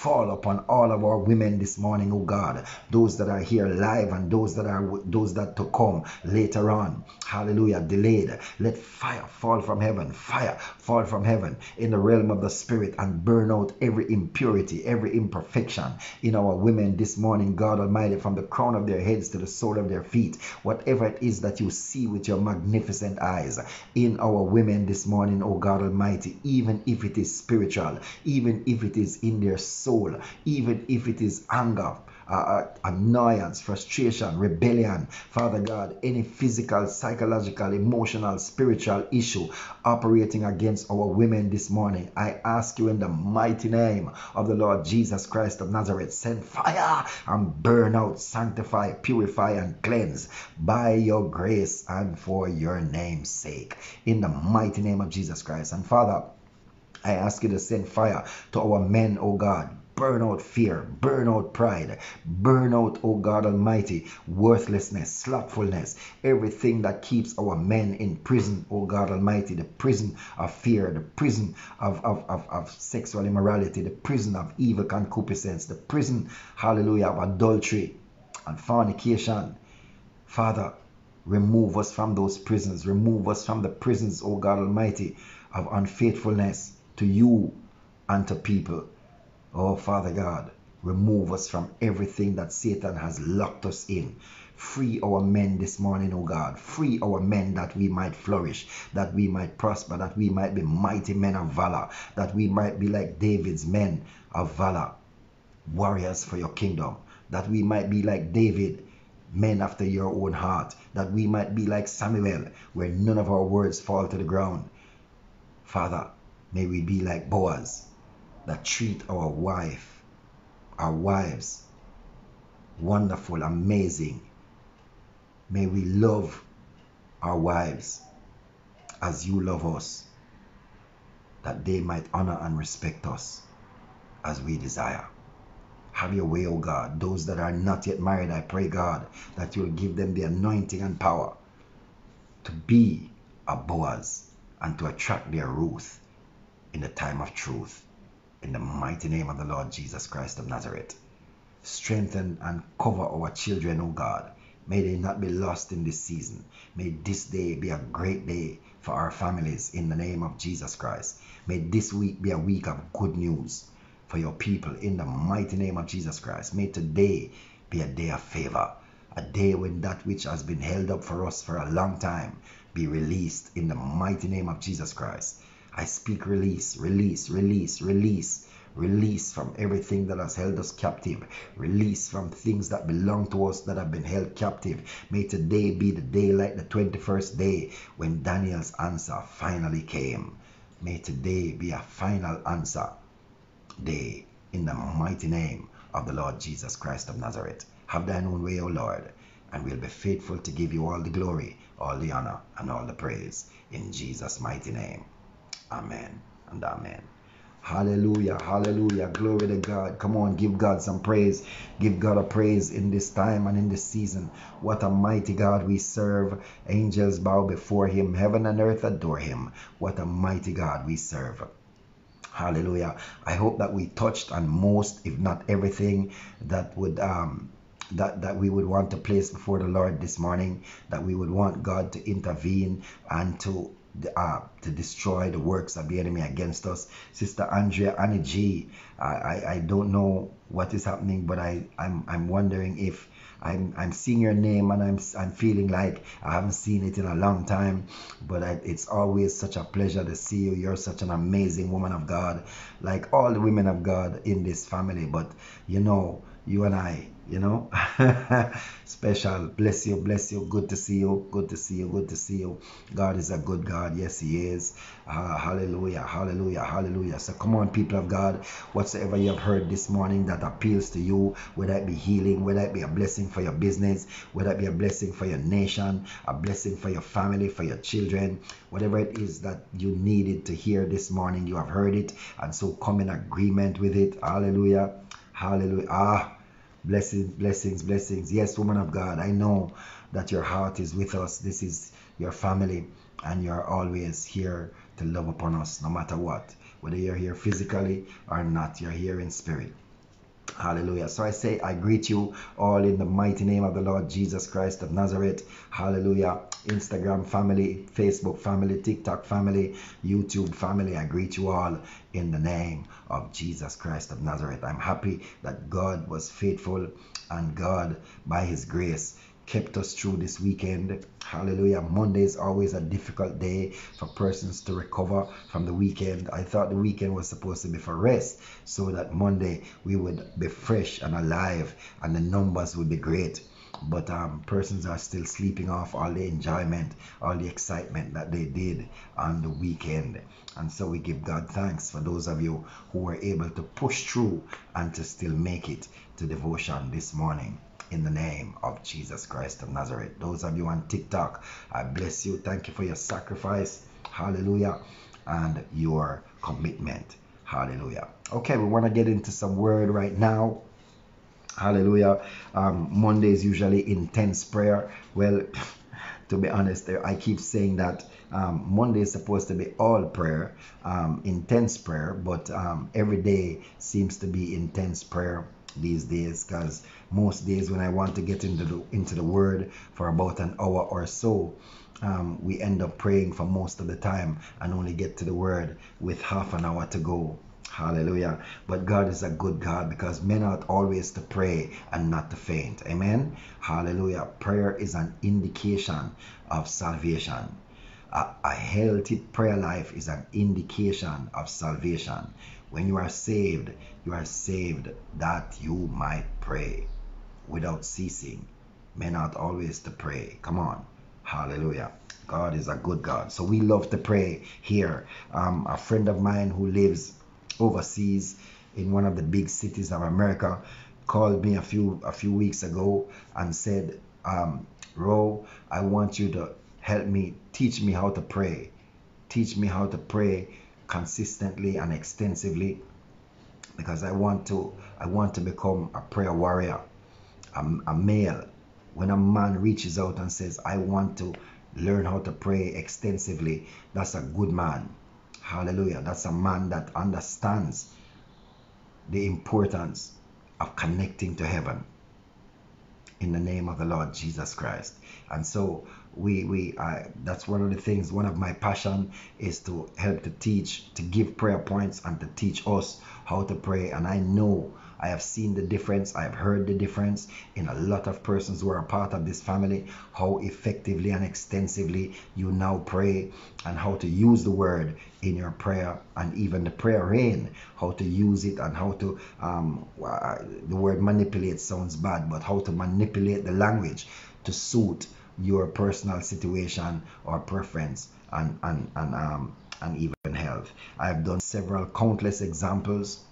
fall upon all of our women this morning, oh God. Those that are here live and those that are those that to come later on. Hallelujah. Delayed. Let fire fall from heaven. Fire fall from heaven in the realm of the spirit and burn out every impurity, every imperfection in our women this morning, God Almighty, from the crown of their heads to the sole of their feet. Whatever it is that you see with your magnificent eyes in our women this morning, oh God Almighty, even if it is spiritual, even if it is in their soul, even if it is anger, uh, annoyance, frustration, rebellion, Father God, any physical, psychological, emotional, spiritual issue operating against our women this morning, I ask you in the mighty name of the Lord Jesus Christ of Nazareth, send fire and burn out, sanctify, purify, and cleanse by your grace and for your name's sake. In the mighty name of Jesus Christ. And Father, I ask you to send fire to our men, oh God. Burn out fear, burn out pride, burn out, oh God Almighty, worthlessness, slothfulness, everything that keeps our men in prison, oh God Almighty, the prison of fear, the prison of, of, of, of sexual immorality, the prison of evil concupiscence, the prison, hallelujah, of adultery and fornication. Father, remove us from those prisons, remove us from the prisons, O God Almighty, of unfaithfulness to you and to people. Oh, Father God, remove us from everything that Satan has locked us in. Free our men this morning, oh God. Free our men that we might flourish, that we might prosper, that we might be mighty men of valor, that we might be like David's men of valor, warriors for your kingdom, that we might be like David, men after your own heart, that we might be like Samuel, where none of our words fall to the ground. Father, may we be like Boaz, that treat our wife, our wives, wonderful, amazing. May we love our wives as you love us, that they might honor and respect us as we desire. Have your way, O God. Those that are not yet married, I pray, God, that you'll give them the anointing and power to be a Boaz and to attract their Ruth in the time of truth. In the mighty name of the Lord Jesus Christ of Nazareth. Strengthen and cover our children, O God. May they not be lost in this season. May this day be a great day for our families in the name of Jesus Christ. May this week be a week of good news for your people in the mighty name of Jesus Christ. May today be a day of favor, a day when that which has been held up for us for a long time be released in the mighty name of Jesus Christ. I speak release, release, release, release, release from everything that has held us captive, release from things that belong to us that have been held captive. May today be the day like the 21st day when Daniel's answer finally came. May today be a final answer day in the mighty name of the Lord Jesus Christ of Nazareth. Have thine own way, O Lord, and we'll be faithful to give you all the glory, all the honor, and all the praise in Jesus' mighty name. Amen and amen. Hallelujah, hallelujah. Glory to God. Come on, give God some praise. Give God a praise in this time and in this season. What a mighty God we serve. Angels bow before him, heaven and earth adore him. What a mighty God we serve. Hallelujah. I hope that we touched on most, if not everything, that would um, that, that we would want to place before the Lord this morning, that we would want God to intervene and to uh, to destroy the works of the enemy against us. Sister Andrea Annie G, I, I, I don't know what is happening, but I, I'm, I'm wondering if I'm, I'm seeing your name and I'm, I'm feeling like I haven't seen it in a long time. But I, it's always such a pleasure to see you. You're such an amazing woman of God, like all the women of God in this family. But you know, you and I, you know? (laughs) Special. Bless you bless you. Good to see you. Good to see you. Good to see you. God is a good god. Yes he is. Uh, hallelujah hallelujah hallelujah. So come on people of god. Whatsoever you have heard this morning that appeals to you whether it be healing whether it be a blessing for your business whether it be a blessing for your nation a blessing for your family for your children whatever it is that you needed to hear this morning you have heard it. And so come in agreement with it. Hallelujah. Hallelujah. Ah Blessings, blessings, blessings. Yes, woman of God, I know that your heart is with us. This is your family, and you're always here to love upon us no matter what. Whether you're here physically or not, you're here in spirit. Hallelujah. So I say, I greet you all in the mighty name of the Lord Jesus Christ of Nazareth. Hallelujah. Instagram family, Facebook family, TikTok family, YouTube family. I greet you all in the name of Jesus Christ of Nazareth. I'm happy that God was faithful and God, by His grace, kept us through this weekend. Hallelujah. Monday is always a difficult day for persons to recover from the weekend. I thought the weekend was supposed to be for rest so that Monday we would be fresh and alive and the numbers would be great. But um, persons are still sleeping off all the enjoyment, all the excitement that they did on the weekend. And so we give God thanks for those of you who were able to push through and to still make it to devotion this morning in the name of Jesus Christ of Nazareth. Those of you on TikTok, I bless you. Thank you for your sacrifice. Hallelujah. And your commitment. Hallelujah. Okay, we want to get into some word right now. Hallelujah. Um, Monday is usually intense prayer. Well, (laughs) to be honest, I keep saying that um, Monday is supposed to be all prayer, um, intense prayer, but um, every day seems to be intense prayer these days because most days when I want to get into the into the word for about an hour or so um, we end up praying for most of the time and only get to the word with half an hour to go. Hallelujah. But God is a good God because men ought always to pray and not to faint. Amen? Hallelujah. Prayer is an indication of salvation. A, a healthy prayer life is an indication of salvation when you are saved, you are saved that you might pray without ceasing. Men ought always to pray. Come on. Hallelujah. God is a good God. So we love to pray here. Um, a friend of mine who lives overseas in one of the big cities of America called me a few a few weeks ago and said, um, Ro, I want you to help me, teach me how to pray. Teach me how to pray consistently and extensively because I want to I want to become a prayer warrior a, a male. When a man reaches out and says I want to learn how to pray extensively that's a good man. Hallelujah. That's a man that understands the importance of connecting to heaven. In the name of the Lord Jesus Christ. And so we we I, that's one of the things one of my passion is to help to teach to give prayer points and to teach us how to pray. And I know I have seen the difference I have heard the difference in a lot of persons who are part of this family how effectively and extensively you now pray and how to use the word in your prayer and even the prayer rain how to use it and how to um, the word manipulate sounds bad but how to manipulate the language to suit your personal situation or preference and and and um and even health. I've done several countless examples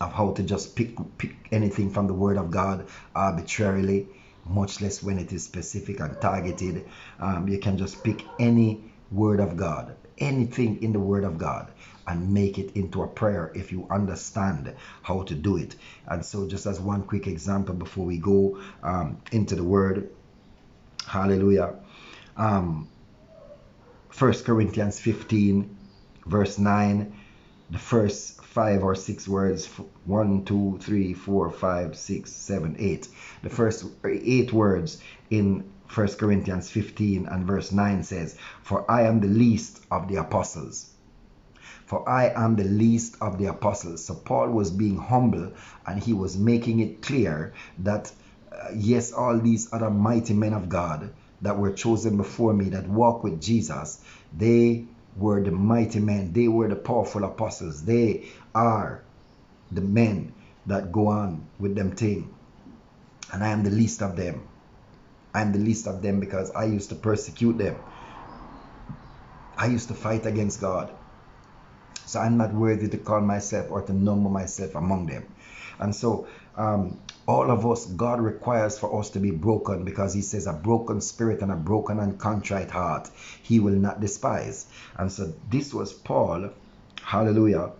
of how to just pick pick anything from the Word of God arbitrarily, much less when it is specific and targeted. Um, you can just pick any Word of God, anything in the Word of God, and make it into a prayer if you understand how to do it. And so, just as one quick example before we go um, into the Word Hallelujah. Um, 1 Corinthians 15, verse 9, the first five or six words 1, 2, 3, 4, 5, 6, 7, 8. The first eight words in 1 Corinthians 15 and verse 9 says, For I am the least of the apostles. For I am the least of the apostles. So Paul was being humble and he was making it clear that yes, all these other mighty men of God that were chosen before me that walk with Jesus, they were the mighty men. They were the powerful apostles. They are the men that go on with them thing. And I am the least of them. I am the least of them because I used to persecute them. I used to fight against God. So I'm not worthy to call myself or to number myself among them. And so um, all of us, God requires for us to be broken because He says, a broken spirit and a broken and contrite heart He will not despise. And so this was Paul, hallelujah,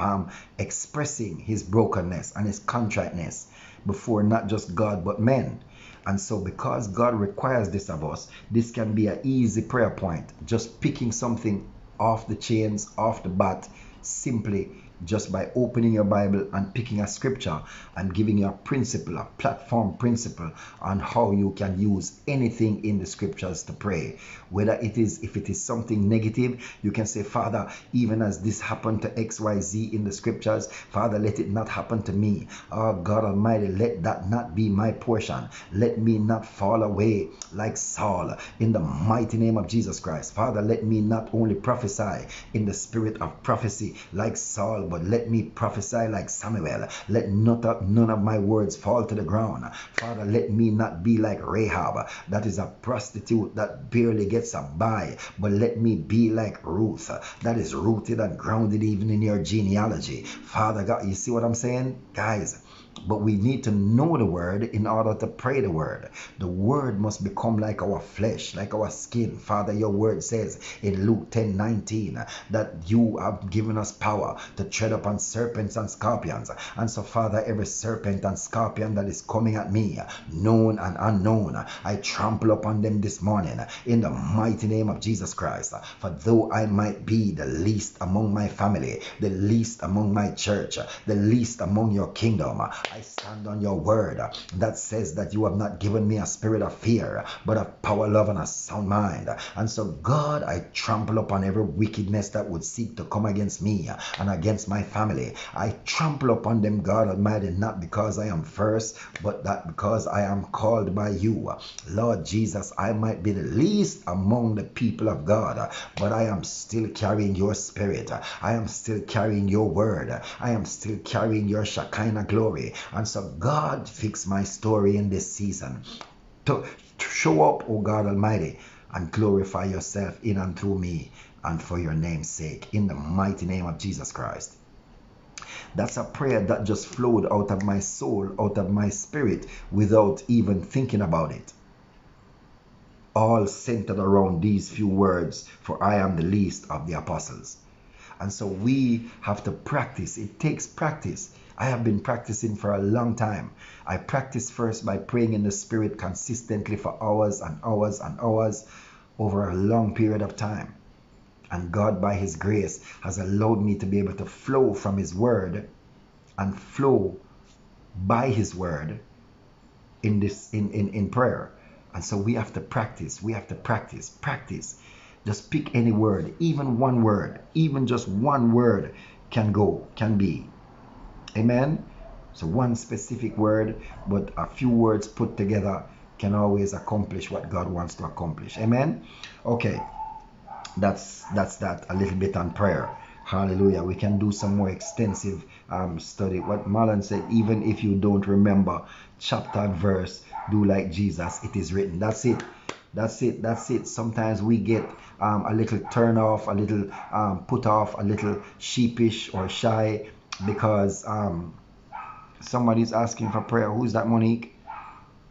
um, expressing his brokenness and his contriteness before not just God but men. And so, because God requires this of us, this can be an easy prayer point. Just picking something off the chains, off the bat, simply just by opening your Bible and picking a scripture and giving you a principle, a platform principle on how you can use anything in the scriptures to pray. Whether it is, if it is something negative, you can say, Father, even as this happened to XYZ in the scriptures, Father, let it not happen to me. Oh God Almighty, let that not be my portion. Let me not fall away like Saul in the mighty name of Jesus Christ. Father, let me not only prophesy in the spirit of prophecy like Saul, but let me prophesy like Samuel. Let not none of my words fall to the ground. Father, let me not be like Rahab, that is a prostitute that barely gets a buy, but let me be like Ruth, that is rooted and grounded even in your genealogy. Father God, you see what I'm saying? Guys, but we need to know the word in order to pray the word. The word must become like our flesh, like our skin. Father, your word says in Luke 10 19 that you have given us power to tread upon serpents and scorpions. And so, Father, every serpent and scorpion that is coming at me, known and unknown, I trample upon them this morning in the mighty name of Jesus Christ. For though I might be the least among my family, the least among my church, the least among your kingdom, I stand on your word that says that you have not given me a spirit of fear, but of power, love, and a sound mind. And so, God, I trample upon every wickedness that would seek to come against me and against my family. I trample upon them, God Almighty, not because I am first, but that because I am called by you. Lord Jesus, I might be the least among the people of God, but I am still carrying your spirit. I am still carrying your word. I am still carrying your Shekinah glory. And so, God, fix my story in this season. To, to show up, oh God Almighty, and glorify yourself in and through me and for your name's sake. In the mighty name of Jesus Christ. That's a prayer that just flowed out of my soul, out of my spirit, without even thinking about it. All centered around these few words, for I am the least of the apostles. And so we have to practice. It takes practice. I have been practicing for a long time. I practice first by praying in the Spirit consistently for hours and hours and hours over a long period of time. And God, by His grace, has allowed me to be able to flow from His Word and flow by His Word in this in, in, in prayer. And so we have to practice. We have to practice. Practice. Just pick any word, even one word, even just one word can go, can be. Amen. So one specific word, but a few words put together can always accomplish what God wants to accomplish. Amen. Okay. That's that's that a little bit on prayer. Hallelujah. We can do some more extensive um, study. What Marlon said, even if you don't remember chapter and verse, do like Jesus, it is written. That's it. That's it. That's it. Sometimes we get um, a little turn off, a little um, put off, a little sheepish or shy because um, somebody's asking for prayer. Who's that, Monique?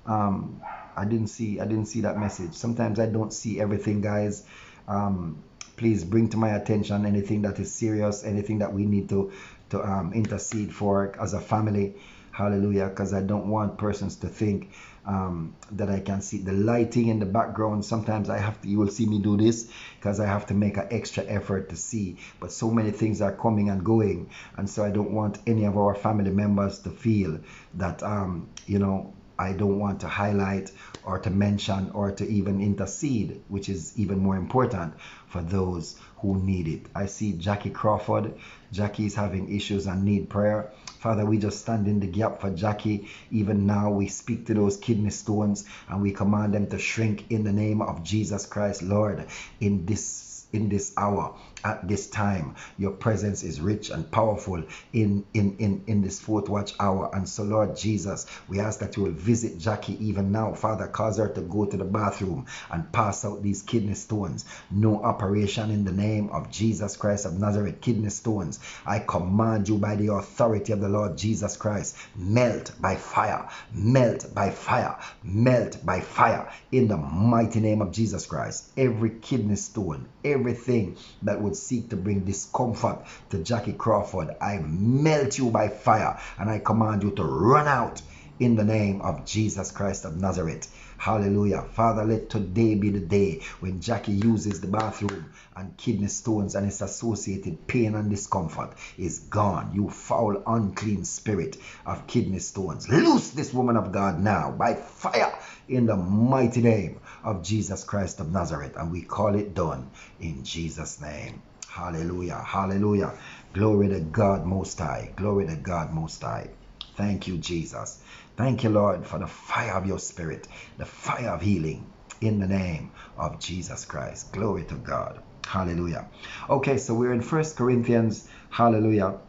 Um, I didn't see. I didn't see that message. Sometimes I don't see everything, guys. Um, please bring to my attention anything that is serious, anything that we need to to um, intercede for as a family. Hallelujah. Because I don't want persons to think um, that I can see the lighting in the background. Sometimes I have to, you will see me do this because I have to make an extra effort to see. But so many things are coming and going. And so I don't want any of our family members to feel that, um, you know, I don't want to highlight or to mention or to even intercede, which is even more important for those who need it. I see Jackie Crawford. Jackie is having issues and need prayer. Father, we just stand in the gap for Jackie. Even now, we speak to those kidney stones and we command them to shrink in the name of Jesus Christ, Lord, in this in this hour at this time your presence is rich and powerful in in in in this fourth watch hour. And so lord jesus we ask that you will visit jackie even now. Father cause her to go to the bathroom and pass out these kidney stones. No operation in the name of jesus christ of nazareth. Kidney stones i command you by the authority of the lord jesus christ melt by fire melt by fire melt by fire in the mighty name of jesus christ. Every kidney stone everything that would seek to bring discomfort to Jackie Crawford, I melt you by fire and I command you to run out in the name of Jesus Christ of Nazareth. Hallelujah. Father, let today be the day when Jackie uses the bathroom and kidney stones and its associated pain and discomfort is gone. You foul, unclean spirit of kidney stones. Loose this woman of God now by fire in the mighty name of Jesus Christ of Nazareth. And we call it done in Jesus' name. Hallelujah. Hallelujah. Glory to God Most High. Glory to God Most High. Thank you, Jesus. Thank you, Lord, for the fire of your spirit, the fire of healing in the name of Jesus Christ. Glory to God. Hallelujah. Okay, so we're in First Corinthians, hallelujah,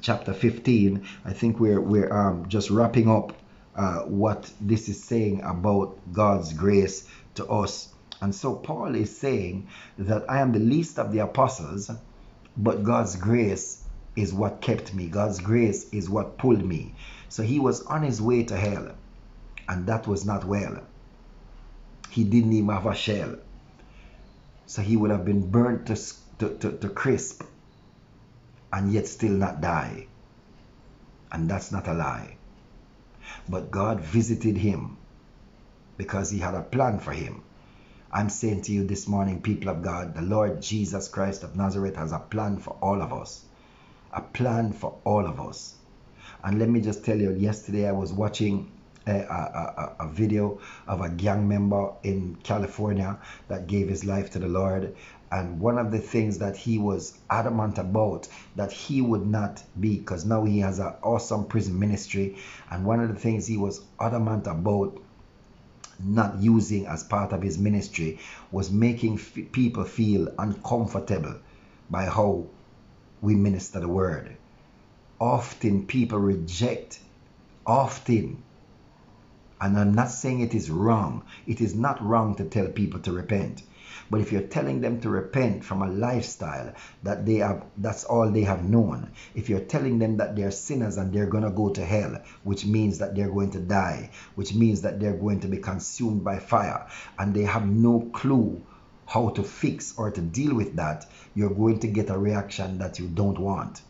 chapter 15. I think we're we're um, just wrapping up uh, what this is saying about God's grace to us and so Paul is saying that I am the least of the apostles, but God's grace is what kept me. God's grace is what pulled me. So he was on his way to hell, and that was not well. He didn't even have a shell. So he would have been burnt to, to, to, to crisp and yet still not die. And that's not a lie. But God visited him because he had a plan for him. I'm saying to you this morning, people of God, the Lord Jesus Christ of Nazareth has a plan for all of us. A plan for all of us. And let me just tell you, yesterday I was watching a, a, a, a, video of a gang member in California that gave his life to the Lord. And one of the things that he was adamant about that he would not be, because now he has an awesome prison ministry. And one of the things he was adamant about not using as part of his ministry was making people feel uncomfortable by how we minister the word. Often people reject, often. And I'm not saying it is wrong. It is not wrong to tell people to repent. But if you're telling them to repent from a lifestyle that they have, that's all they have known. If you're telling them that they're sinners and they're going to go to hell, which means that they're going to die, which means that they're going to be consumed by fire, and they have no clue how to fix or to deal with that, you're going to get a reaction that you don't want.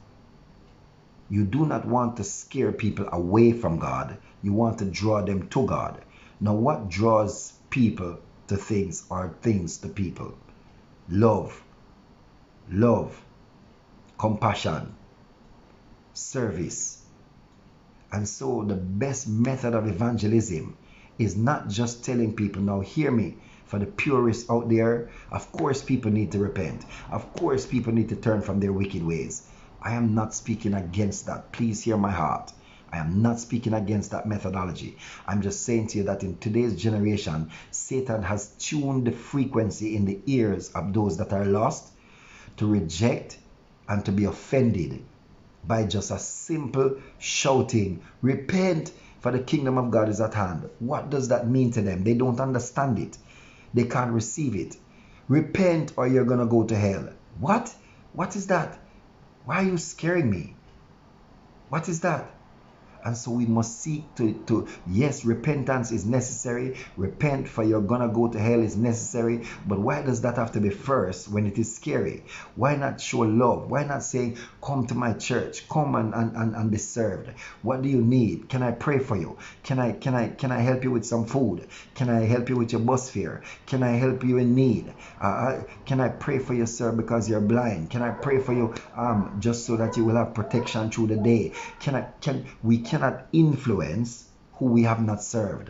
You do not want to scare people away from God. You want to draw them to God. Now, what draws people to things or things to people. Love, love, compassion, service. And so the best method of evangelism is not just telling people, now hear me, for the purists out there, of course people need to repent. Of course people need to turn from their wicked ways. I am not speaking against that. Please hear my heart. I am not speaking against that methodology. I'm just saying to you that in today's generation, Satan has tuned the frequency in the ears of those that are lost to reject and to be offended by just a simple shouting, Repent, for the kingdom of God is at hand. What does that mean to them? They don't understand it, they can't receive it. Repent or you're going to go to hell. What? What is that? Why are you scaring me? What is that? And so we must seek to, to, yes, repentance is necessary. Repent for you're gonna go to hell is necessary. But why does that have to be first when it is scary? Why not show love? Why not say, come to my church, come and, and, and, and be served? What do you need? Can I pray for you? Can I can I can I help you with some food? Can I help you with your bus fare? Can I help you in need? Uh, uh can I pray for you, sir, because you're blind? Can I pray for you um, just so that you will have protection through the day? Can I can we can cannot influence who we have not served.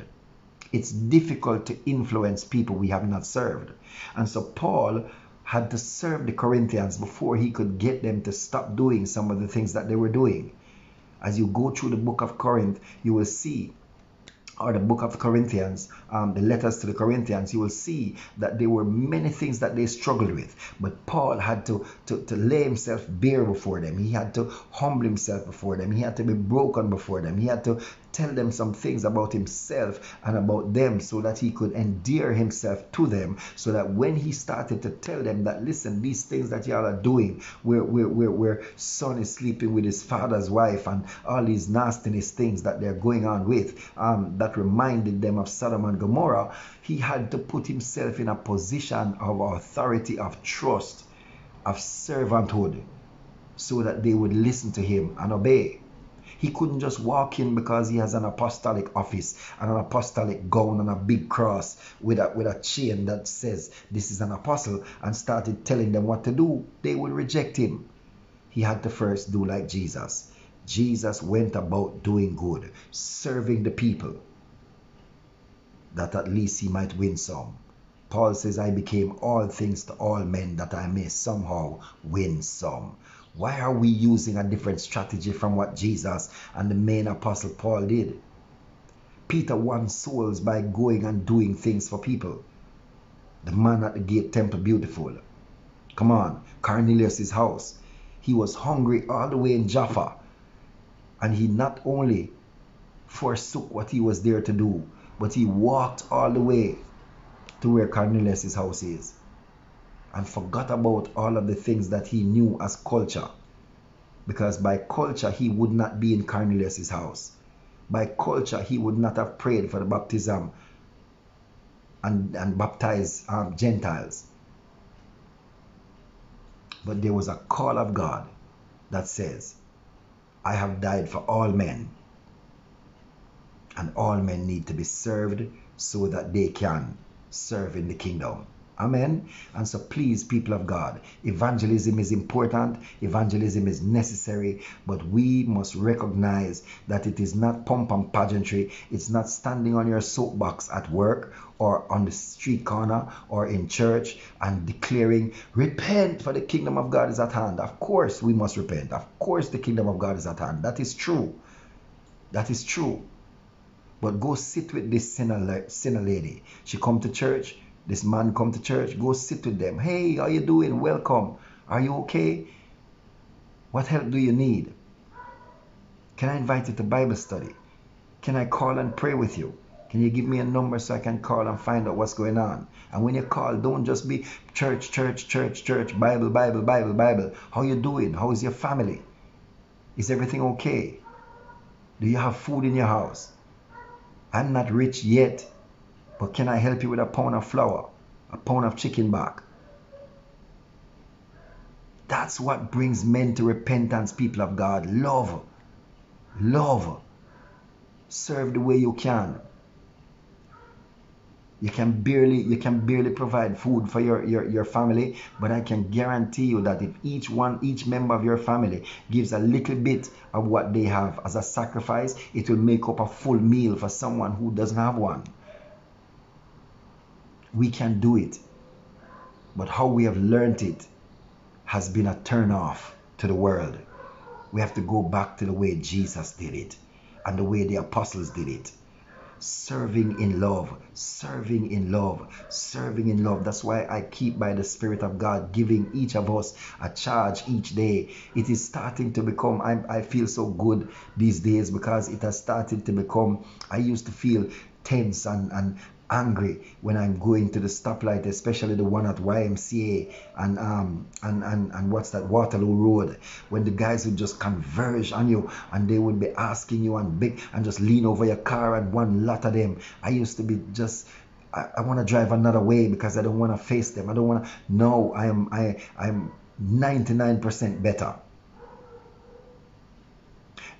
It's difficult to influence people we have not served. And so Paul had to serve the Corinthians before he could get them to stop doing some of the things that they were doing. As you go through the book of Corinth, you will see or the book of Corinthians, um, the letters to the Corinthians, you will see that there were many things that they struggled with. But Paul had to, to, to lay himself bare before them. He had to humble himself before them. He had to be broken before them. He had to tell them some things about himself and about them so that he could endear himself to them. So that when he started to tell them that listen these things that y'all are doing where where, where, where son is sleeping with his father's wife and all these nastiness things that they're going on with um, that reminded them of Sodom and Gomorrah he had to put himself in a position of authority of trust of servanthood so that they would listen to him and obey he couldn't just walk in because he has an apostolic office and an apostolic gown and a big cross with a, with a chain that says this is an apostle and started telling them what to do. They would reject him. He had to first do like Jesus. Jesus went about doing good, serving the people, that at least he might win some. Paul says, I became all things to all men that I may somehow win some. Why are we using a different strategy from what Jesus and the main apostle Paul did? Peter won souls by going and doing things for people. The man at the gate, Temple Beautiful. Come on, Cornelius' house. He was hungry all the way in Jaffa. And he not only forsook what he was there to do, but he walked all the way to where Cornelius' house is and forgot about all of the things that he knew as culture. Because by culture, he would not be in Cornelius' house. By culture, he would not have prayed for the baptism and, and baptized um, Gentiles. But there was a call of God that says, I have died for all men. And all men need to be served so that they can serve in the kingdom. Amen. And so, please, people of God, evangelism is important, evangelism is necessary, but we must recognize that it is not pomp and pageantry. It's not standing on your soapbox at work or on the street corner or in church and declaring, Repent, for the kingdom of God is at hand. Of course, we must repent. Of course, the kingdom of God is at hand. That is true. That is true. But go sit with this sinner, sinner lady. She come to church this man come to church, go sit with them. Hey, how you doing? Welcome. Are you okay? What help do you need? Can I invite you to Bible study? Can I call and pray with you? Can you give me a number so I can call and find out what's going on? And when you call, don't just be church, church, church, church, Bible, Bible, Bible, Bible. How you doing? How is your family? Is everything okay? Do you have food in your house? I'm not rich yet, but can I help you with a pound of flour? A pound of chicken back? That's what brings men to repentance, people of God. Love. Love. Serve the way you can. You can barely you can barely provide food for your, your, your family, but I can guarantee you that if each one, each member of your family gives a little bit of what they have as a sacrifice, it will make up a full meal for someone who doesn't have one we can do it. But how we have learned it has been a turn off to the world. We have to go back to the way Jesus did it and the way the apostles did it. Serving in love, serving in love, serving in love. That's why I keep by the Spirit of God giving each of us a charge each day. It is starting to become, I, I feel so good these days because it has started to become, I used to feel tense and, and, angry when I'm going to the stoplight, especially the one at YMCA and um and, and, and what's that Waterloo Road, when the guys would just converge on you and they would be asking you and big and just lean over your car and one lot of them. I used to be just I, I want to drive another way because I don't want to face them. I don't want to no, I am I I'm 99% better.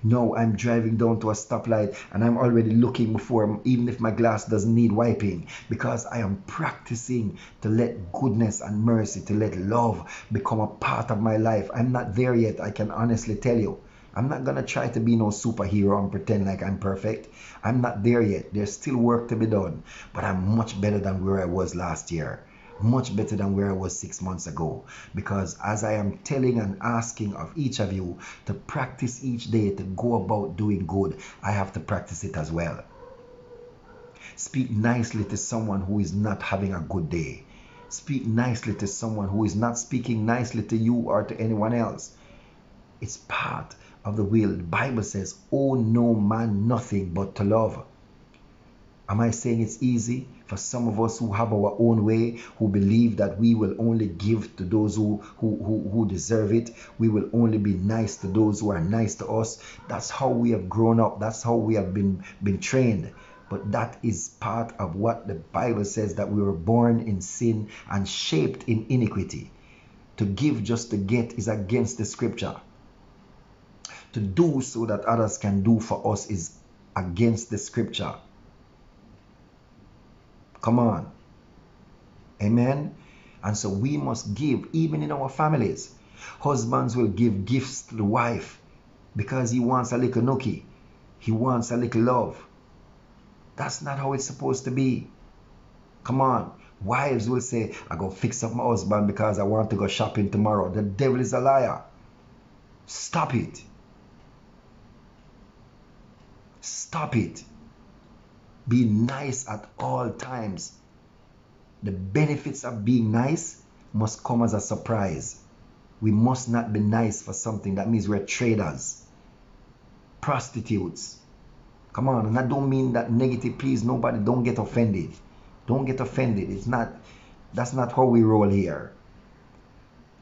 No, I'm driving down to a stoplight and I'm already looking before, even if my glass doesn't need wiping, because I am practicing to let goodness and mercy, to let love become a part of my life. I'm not there yet, I can honestly tell you. I'm not going to try to be no superhero and pretend like I'm perfect. I'm not there yet. There's still work to be done. But I'm much better than where I was last year. Much better than where I was six months ago. Because as I am telling and asking of each of you to practice each day to go about doing good, I have to practice it as well. Speak nicely to someone who is not having a good day. Speak nicely to someone who is not speaking nicely to you or to anyone else. It's part of the will. The Bible says, owe no man nothing but to love. Am I saying it's easy for some of us who have our own way, who believe that we will only give to those who, who, who, who deserve it? We will only be nice to those who are nice to us. That's how we have grown up. That's how we have been, been trained. But that is part of what the Bible says that we were born in sin and shaped in iniquity. To give just to get is against the scripture to do so that others can do for us is against the scripture. Come on. Amen. And so we must give, even in our families. Husbands will give gifts to the wife because he wants a little nookie. He wants a little love. That's not how it's supposed to be. Come on. Wives will say, I go fix up my husband because I want to go shopping tomorrow. The devil is a liar. Stop it. Stop it. Be nice at all times. The benefits of being nice must come as a surprise. We must not be nice for something. That means we're traders, prostitutes. Come on, and I don't mean that negative. Please, nobody, don't get offended. Don't get offended. It's not, that's not how we roll here.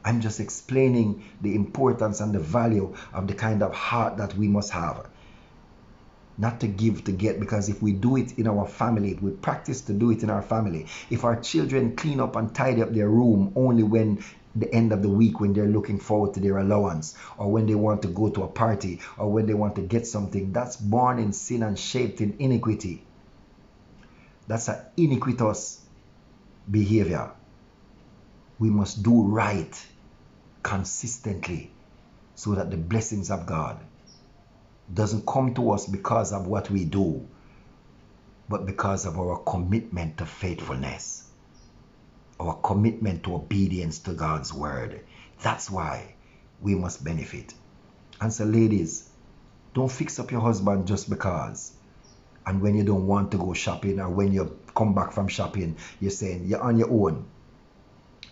I'm just explaining the importance and the value of the kind of heart that we must have not to give to get because if we do it in our family we practice to do it in our family. If our children clean up and tidy up their room only when the end of the week when they're looking forward to their allowance or when they want to go to a party or when they want to get something that's born in sin and shaped in iniquity. That's an iniquitous behavior. We must do right consistently so that the blessings of God doesn't come to us because of what we do, but because of our commitment to faithfulness, our commitment to obedience to God's word. That's why we must benefit. And so, ladies, don't fix up your husband just because. And when you don't want to go shopping or when you come back from shopping, you're saying you're on your own.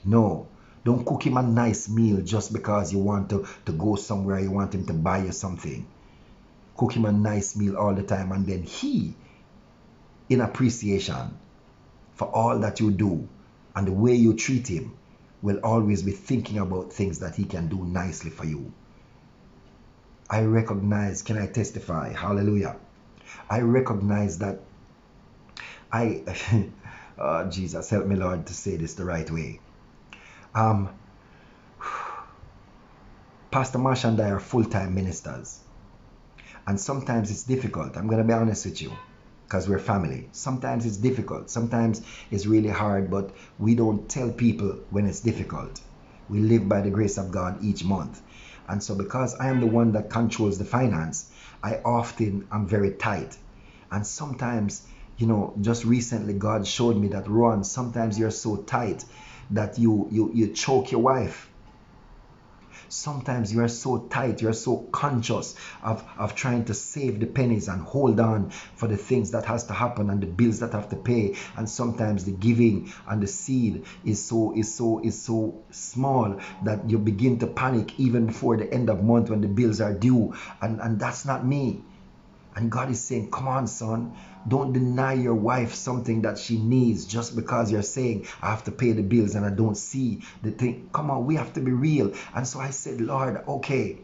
No, don't cook him a nice meal just because you want to, to go somewhere, you want him to buy you something cook him a nice meal all the time and then he in appreciation for all that you do and the way you treat him will always be thinking about things that he can do nicely for you. I recognize can i testify? Hallelujah. I recognize that i (laughs) oh, jesus help me lord to say this the right way. Um (sighs) pastor marsh and i are full-time ministers and sometimes it's difficult. I'm going to be honest with you because we're family. Sometimes it's difficult. Sometimes it's really hard, but we don't tell people when it's difficult. We live by the grace of God each month. And so because I am the one that controls the finance, I often am very tight. And sometimes, you know, just recently God showed me that Ron, sometimes you're so tight that you you you choke your wife Sometimes you are so tight, you're so conscious of, of trying to save the pennies and hold on for the things that has to happen and the bills that have to pay. And sometimes the giving and the seed is so is so is so small that you begin to panic even before the end of month when the bills are due. And and that's not me. And God is saying, Come on, son, don't deny your wife something that she needs just because you're saying, I have to pay the bills and I don't see the thing. Come on, we have to be real. And so I said, Lord, okay,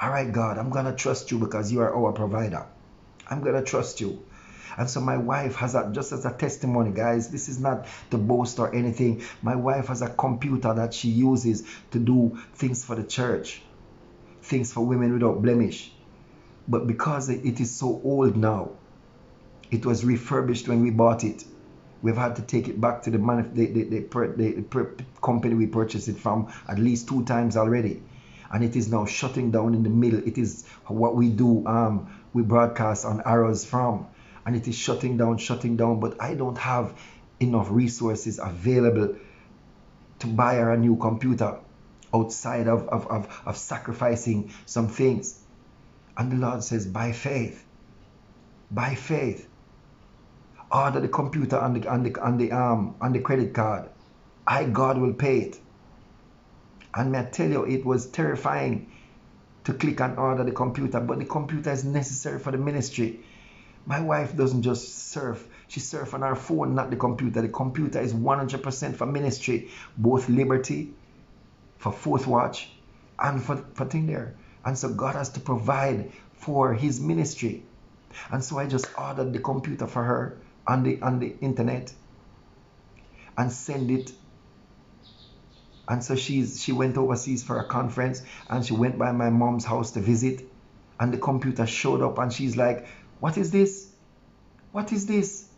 all right, God, I'm going to trust you because you are our provider. I'm going to trust you. And so my wife has a, just as a testimony, guys, this is not to boast or anything. My wife has a computer that she uses to do things for the church, things for women without blemish. But because it is so old now, it was refurbished when we bought it. We've had to take it back to the, the, the, the, the company we purchased it from at least two times already. and it is now shutting down in the middle. It is what we do. Um, we broadcast on arrows from, and it is shutting down, shutting down. But I don't have enough resources available to buy her a new computer outside of, of, of, of sacrificing some things. And the Lord says, by faith, by faith, order the computer and the, and the, and the, um, and the credit card. I, God, will pay it. And may I tell you, it was terrifying to click and order the computer, but the computer is necessary for the ministry. My wife doesn't just surf, she surf on her phone, not the computer. The computer is 100% for ministry, both liberty, for fourth watch, and for, for thing there. And so God has to provide for his ministry. And so I just ordered the computer for her on the on the internet and send it. And so she's she went overseas for a conference and she went by my mom's house to visit. And the computer showed up and she's like what is this? What is this?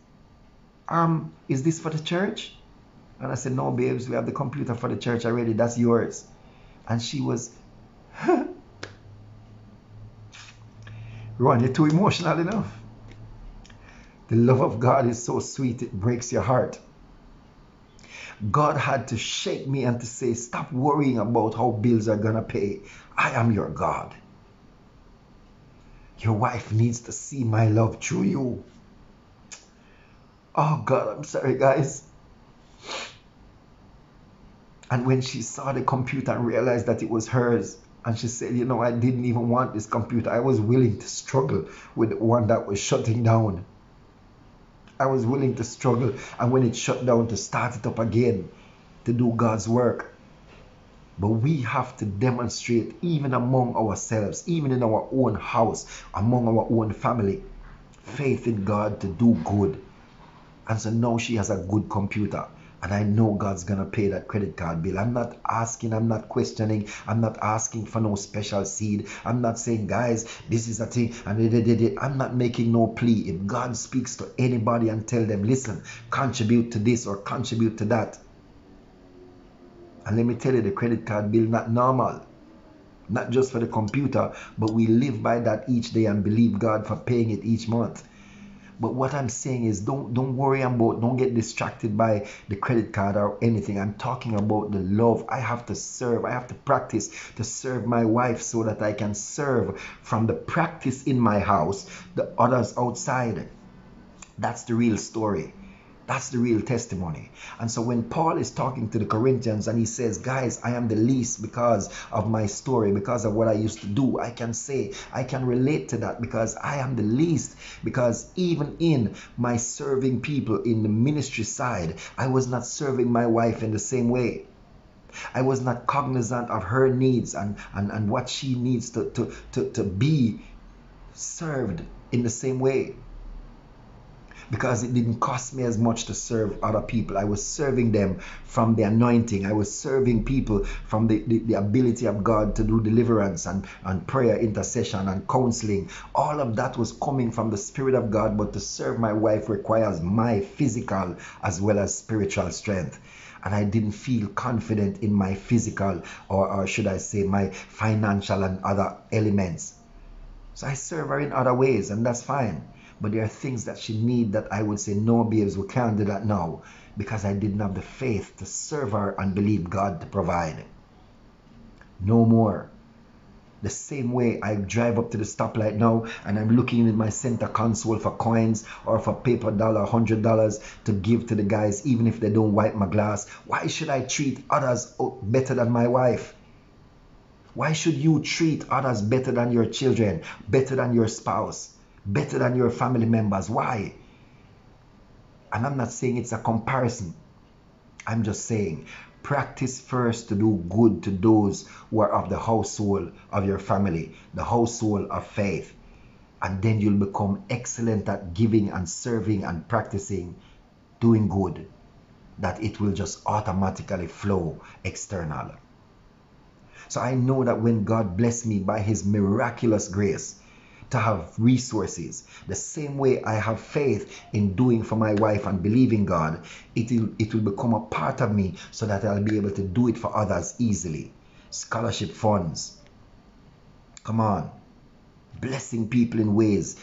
Um is this for the church? And i said no babes we have the computer for the church already. That's yours. And she was (laughs) Ron, you're too emotional enough. The love of God is so sweet, it breaks your heart. God had to shake me and to say, Stop worrying about how bills are going to pay. I am your God. Your wife needs to see my love through you. Oh God, I'm sorry, guys. And when she saw the computer and realized that it was hers, and she said, You know, I didn't even want this computer. I was willing to struggle with the one that was shutting down. I was willing to struggle. And when it shut down, to start it up again, to do God's work. But we have to demonstrate, even among ourselves, even in our own house, among our own family, faith in God to do good. And so now she has a good computer and I know God's gonna pay that credit card bill. I'm not asking, I'm not questioning, I'm not asking for no special seed. I'm not saying, guys, this is a thing, and I'm not making no plea. If God speaks to anybody and tell them, listen, contribute to this or contribute to that. And let me tell you, the credit card bill not normal. Not just for the computer, but we live by that each day and believe God for paying it each month. But what I'm saying is don't don't worry about don't get distracted by the credit card or anything. I'm talking about the love. I have to serve. I have to practice to serve my wife so that I can serve from the practice in my house the others outside. That's the real story. That's the real testimony. And so when Paul is talking to the Corinthians and he says, Guys, I am the least because of my story, because of what I used to do, I can say, I can relate to that because I am the least. Because even in my serving people in the ministry side, I was not serving my wife in the same way. I was not cognizant of her needs and, and, and what she needs to, to, to, to be served in the same way because it didn't cost me as much to serve other people. I was serving them from the anointing. I was serving people from the, the, the, ability of God to do deliverance and, and prayer, intercession, and counseling. All of that was coming from the Spirit of God, but to serve my wife requires my physical as well as spiritual strength and I didn't feel confident in my physical or, or, should I say my financial and other elements. So I serve her in other ways and that's fine. But there are things that she need that I would say, no, babes, we can't do that now because I didn't have the faith to serve her and believe God to provide. No more. The same way I drive up to the stoplight now and I'm looking in my center console for coins or for paper dollar, hundred dollars to give to the guys, even if they don't wipe my glass. Why should I treat others better than my wife? Why should you treat others better than your children, better than your spouse? Better than your family members. Why? And I'm not saying it's a comparison. I'm just saying practice first to do good to those who are of the household of your family, the household of faith. And then you'll become excellent at giving and serving and practicing doing good, that it will just automatically flow external. So I know that when God bless me by his miraculous grace, to have resources. The same way I have faith in doing for my wife and believing God, it will, it will become a part of me so that I'll be able to do it for others easily. Scholarship funds, Come on. Blessing people in ways,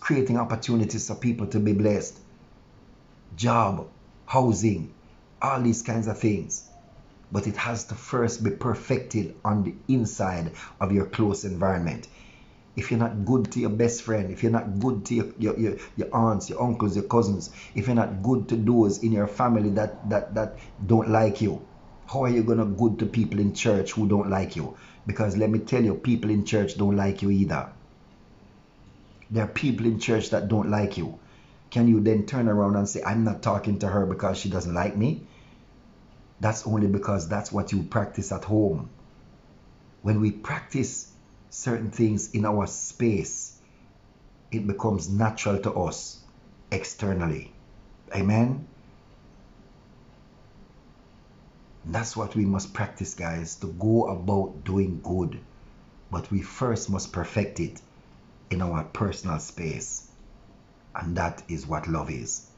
creating opportunities for people to be blessed. Job, housing, all these kinds of things. But it has to first be perfected on the inside of your close environment. If you're not good to your best friend, if you're not good to your, your, your, your aunts, your uncles, your cousins, if you're not good to those in your family that, that, that don't like you, how are you going to good to people in church who don't like you? Because let me tell you, people in church don't like you either. There are people in church that don't like you. Can you then turn around and say, I'm not talking to her because she doesn't like me? That's only because that's what you practice at home. When we practice certain things in our space, it becomes natural to us externally. Amen. That's what we must practice, guys, to go about doing good. But we first must perfect it in our personal space. And that is what love is.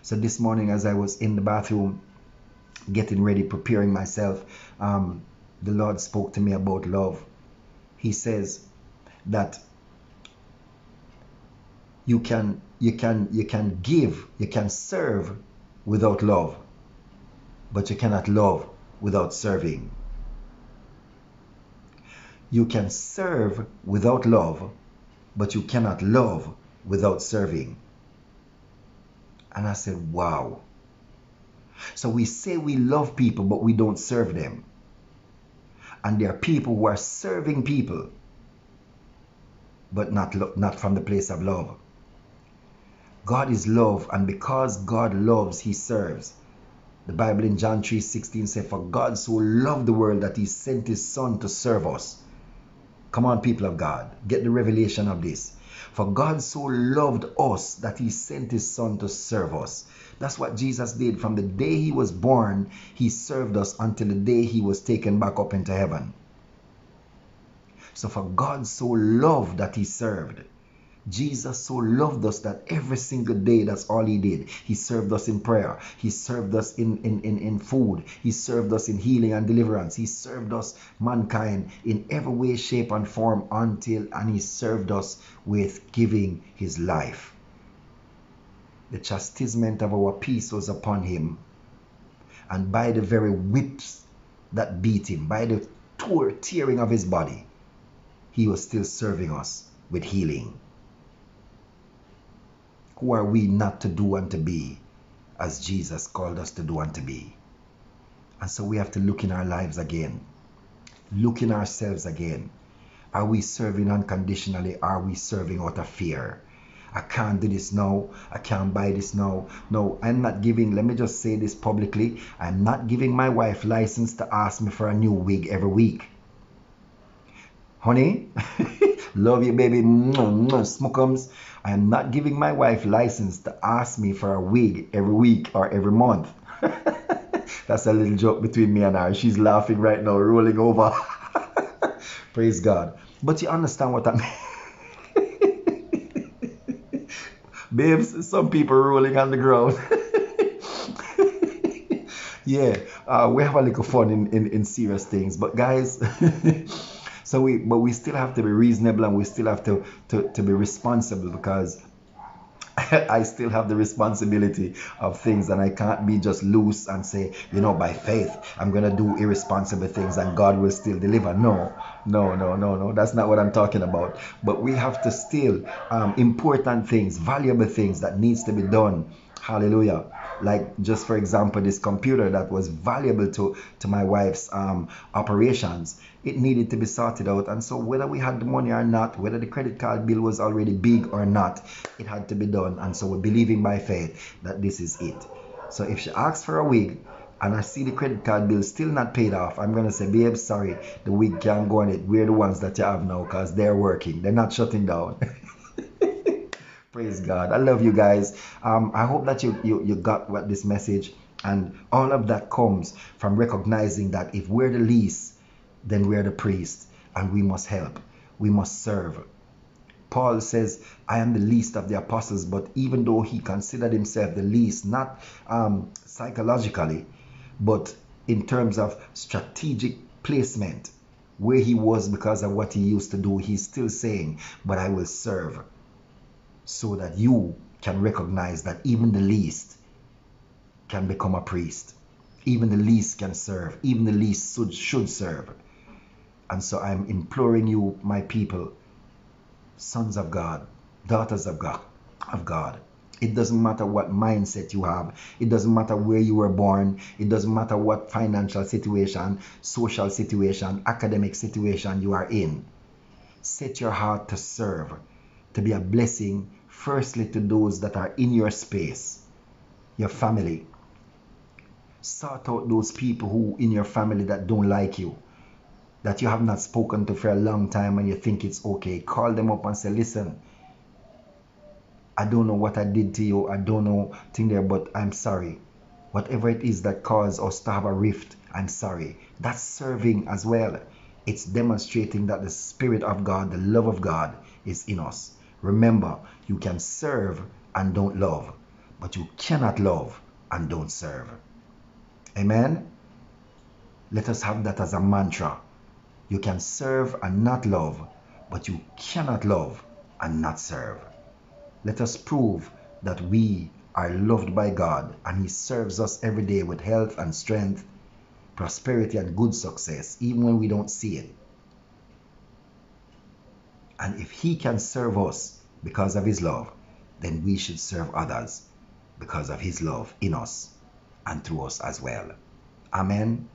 So this morning, as I was in the bathroom, getting ready, preparing myself, um, the Lord spoke to me about love. He says that you can you can you can give, you can serve without love, but you cannot love without serving. You can serve without love, but you cannot love without serving. And I said, wow. So we say we love people, but we don't serve them. And there are people who are serving people, but not, not from the place of love. God is love, and because God loves, he serves. The Bible in John 3:16 says, For God so loved the world that he sent his son to serve us. Come on, people of God, get the revelation of this. For God so loved us that he sent his son to serve us. That's what Jesus did. From the day he was born, he served us until the day he was taken back up into heaven. So for God so loved that he served. Jesus so loved us that every single day, that's all he did. He served us in prayer. He served us in, in, in, in food. He served us in healing and deliverance. He served us, mankind, in every way, shape, and form until, and he served us with giving his life. The chastisement of our peace was upon him. And by the very whips that beat him, by the tore, tearing of his body, he was still serving us with healing. Who are we not to do and to be as Jesus called us to do and to be? And so we have to look in our lives again, look in ourselves again. Are we serving unconditionally? Are we serving out of fear? I can't do this now. I can't buy this now. No, I'm not giving, let me just say this publicly. I'm not giving my wife license to ask me for a new wig every week. Honey, (laughs) love you, baby. Smookums. I am not giving my wife license to ask me for a wig every week or every month. (laughs) That's a little joke between me and her. She's laughing right now, rolling over. (laughs) Praise God. But you understand what I mean. Babes, some people rolling on the ground. (laughs) yeah, uh, we have a little fun in, in, in serious things. But guys, (laughs) so we but we still have to be reasonable and we still have to, to, to be responsible because (laughs) I still have the responsibility of things and I can't be just loose and say, you know, by faith, I'm going to do irresponsible things and God will still deliver. No, no, no, no, no. That's not what I'm talking about. But we have to still um, important things, valuable things that needs to be done. Hallelujah like just for example this computer that was valuable to to my wife's um, operations it needed to be sorted out and so whether we had the money or not whether the credit card bill was already big or not it had to be done and so we're believing by faith that this is it so if she asks for a wig and I see the credit card bill still not paid off, I'm gonna say, babe, sorry, the week can't go on it. We're the ones that you have now because they're working. They're not shutting down. (laughs) Praise God. I love you guys. Um, I hope that you, you, you got what this message and all of that comes from recognizing that if we're the least, then we're the priest and we must help. We must serve. Paul says, I am the least of the apostles, but even though he considered himself the least, not um, psychologically, but in terms of strategic placement, where he was because of what he used to do, he's still saying, But I will serve so that you can recognize that even the least can become a priest. Even the least can serve. Even the least should, should serve. And so I'm imploring you, my people, sons of God, daughters of God, of God. It doesn't matter what mindset you have. It doesn't matter where you were born. It doesn't matter what financial situation, social situation, academic situation you are in. Set your heart to serve, to be a blessing, firstly to those that are in your space, your family. Sort out those people who in your family that don't like you that you have not spoken to for a long time and you think it's okay, call them up and say, listen, I don't know what I did to you. I don't know thing there, but I'm sorry. Whatever it is that caused us to have a rift, I'm sorry. That's serving as well. It's demonstrating that the Spirit of God, the love of God is in us. Remember, you can serve and don't love, but you cannot love and don't serve. Amen? Let us have that as a mantra. You can serve and not love, but you cannot love and not serve. Let us prove that we are loved by God and He serves us every day with health and strength, prosperity and good success, even when we don't see it. And if He can serve us because of His love, then we should serve others because of His love in us and through us as well. Amen.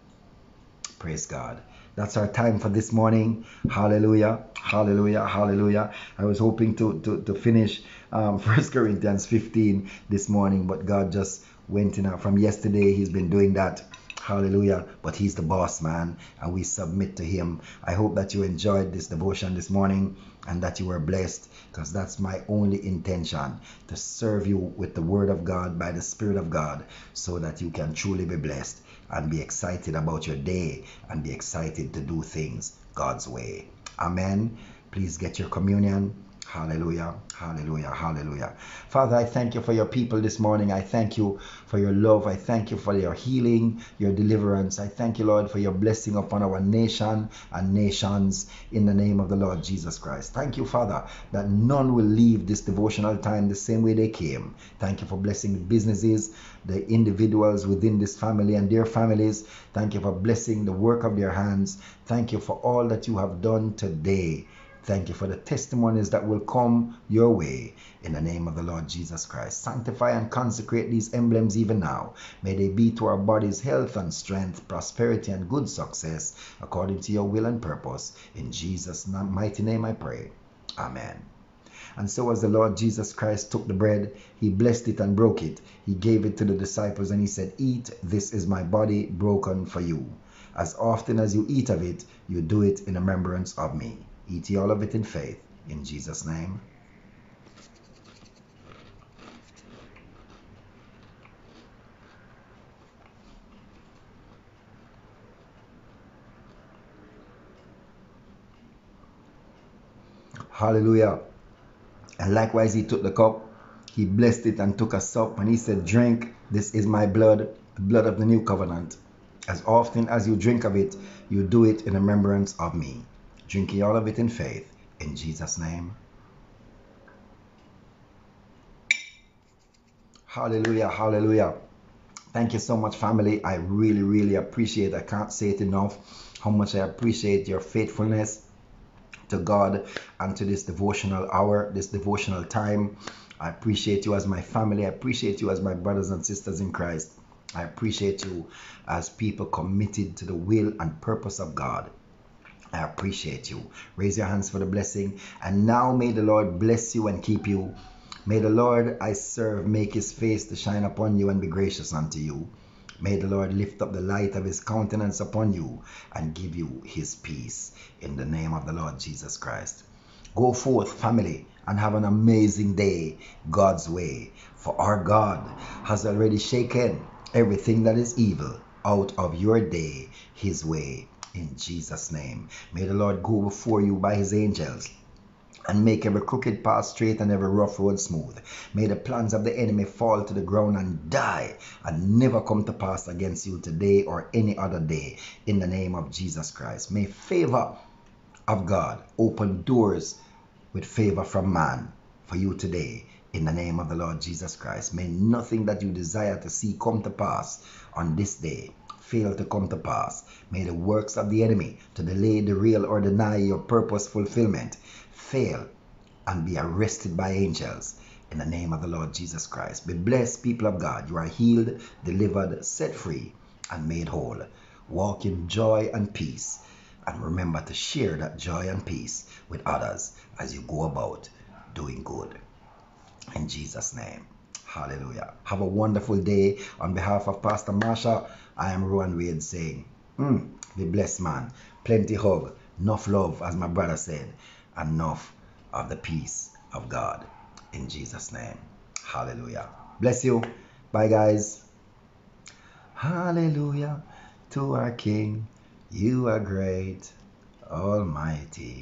Praise God. That's our time for this morning. Hallelujah. Hallelujah. Hallelujah. I was hoping to, to, to finish um, (laughs) 1 Corinthians 15 this morning, but God just went in from yesterday. He's been doing that. Hallelujah. But he's the boss, man, and we submit to him. I hope that you enjoyed this devotion this morning and that you were blessed because that's my only intention to serve you with the word of God by the Spirit of God so that you can truly be blessed and be excited about your day and be excited to do things God's way. Amen. Please get your communion. Hallelujah. Hallelujah. Hallelujah. Father, I thank you for your people this morning. I thank you for your love. I thank you for your healing, your deliverance. I thank you, Lord, for your blessing upon our nation and nations in the name of the Lord Jesus Christ. Thank you, Father, that none will leave this devotional time the same way they came. Thank you for blessing the businesses, the individuals within this family and their families. Thank you for blessing the work of their hands. Thank you for all that you have done today. Thank you for the testimonies that will come your way in the name of the Lord Jesus Christ. Sanctify and consecrate these emblems even now. May they be to our bodies health and strength, prosperity and good success according to your will and purpose. In Jesus' mighty name I pray. Amen. And so as the Lord Jesus Christ took the bread, he blessed it and broke it. He gave it to the disciples and he said, Eat, this is my body broken for you. As often as you eat of it, you do it in remembrance of me. Eat ye all of it in faith. In Jesus' name. Hallelujah. And likewise, he took the cup, he blessed it and took a sup, and he said, Drink, this is my blood, the blood of the new covenant. As often as you drink of it, you do it in remembrance of me. Drinking all of it in faith. In Jesus' name. Hallelujah. Hallelujah. Thank you so much, family. I really, really appreciate I can't say it enough how much I appreciate your faithfulness to God and to this devotional hour, this devotional time. I appreciate you as my family. I appreciate you as my brothers and sisters in Christ. I appreciate you as people committed to the will and purpose of God. I appreciate you. Raise your hands for the blessing. And now may the Lord bless you and keep you. May the Lord I serve make his face to shine upon you and be gracious unto you. May the Lord lift up the light of his countenance upon you and give you his peace. In the name of the Lord Jesus Christ. Go forth, family, and have an amazing day God's way. For our God has already shaken everything that is evil out of your day his way in Jesus' name. May the Lord go before you by his angels and make every crooked path straight and every rough road smooth. May the plans of the enemy fall to the ground and die and never come to pass against you today or any other day in the name of Jesus Christ. May favor of God open doors with favor from man for you today in the name of the Lord Jesus Christ. May nothing that you desire to see come to pass on this day fail to come to pass. May the works of the enemy to delay, derail, or deny your purpose fulfillment fail and be arrested by angels in the name of the Lord Jesus Christ. Be blessed, people of God. You are healed, delivered, set free, and made whole. Walk in joy and peace. And remember to share that joy and peace with others as you go about doing good. In Jesus' name. Hallelujah. Have a wonderful day. On behalf of Pastor Marsha, I am Rowan Wade saying, mm, be blessed, man. Plenty hug, enough love, as my brother said enough of the peace of God. In Jesus' name. Hallelujah. Bless you. Bye, guys. Hallelujah to our King. You are great, Almighty.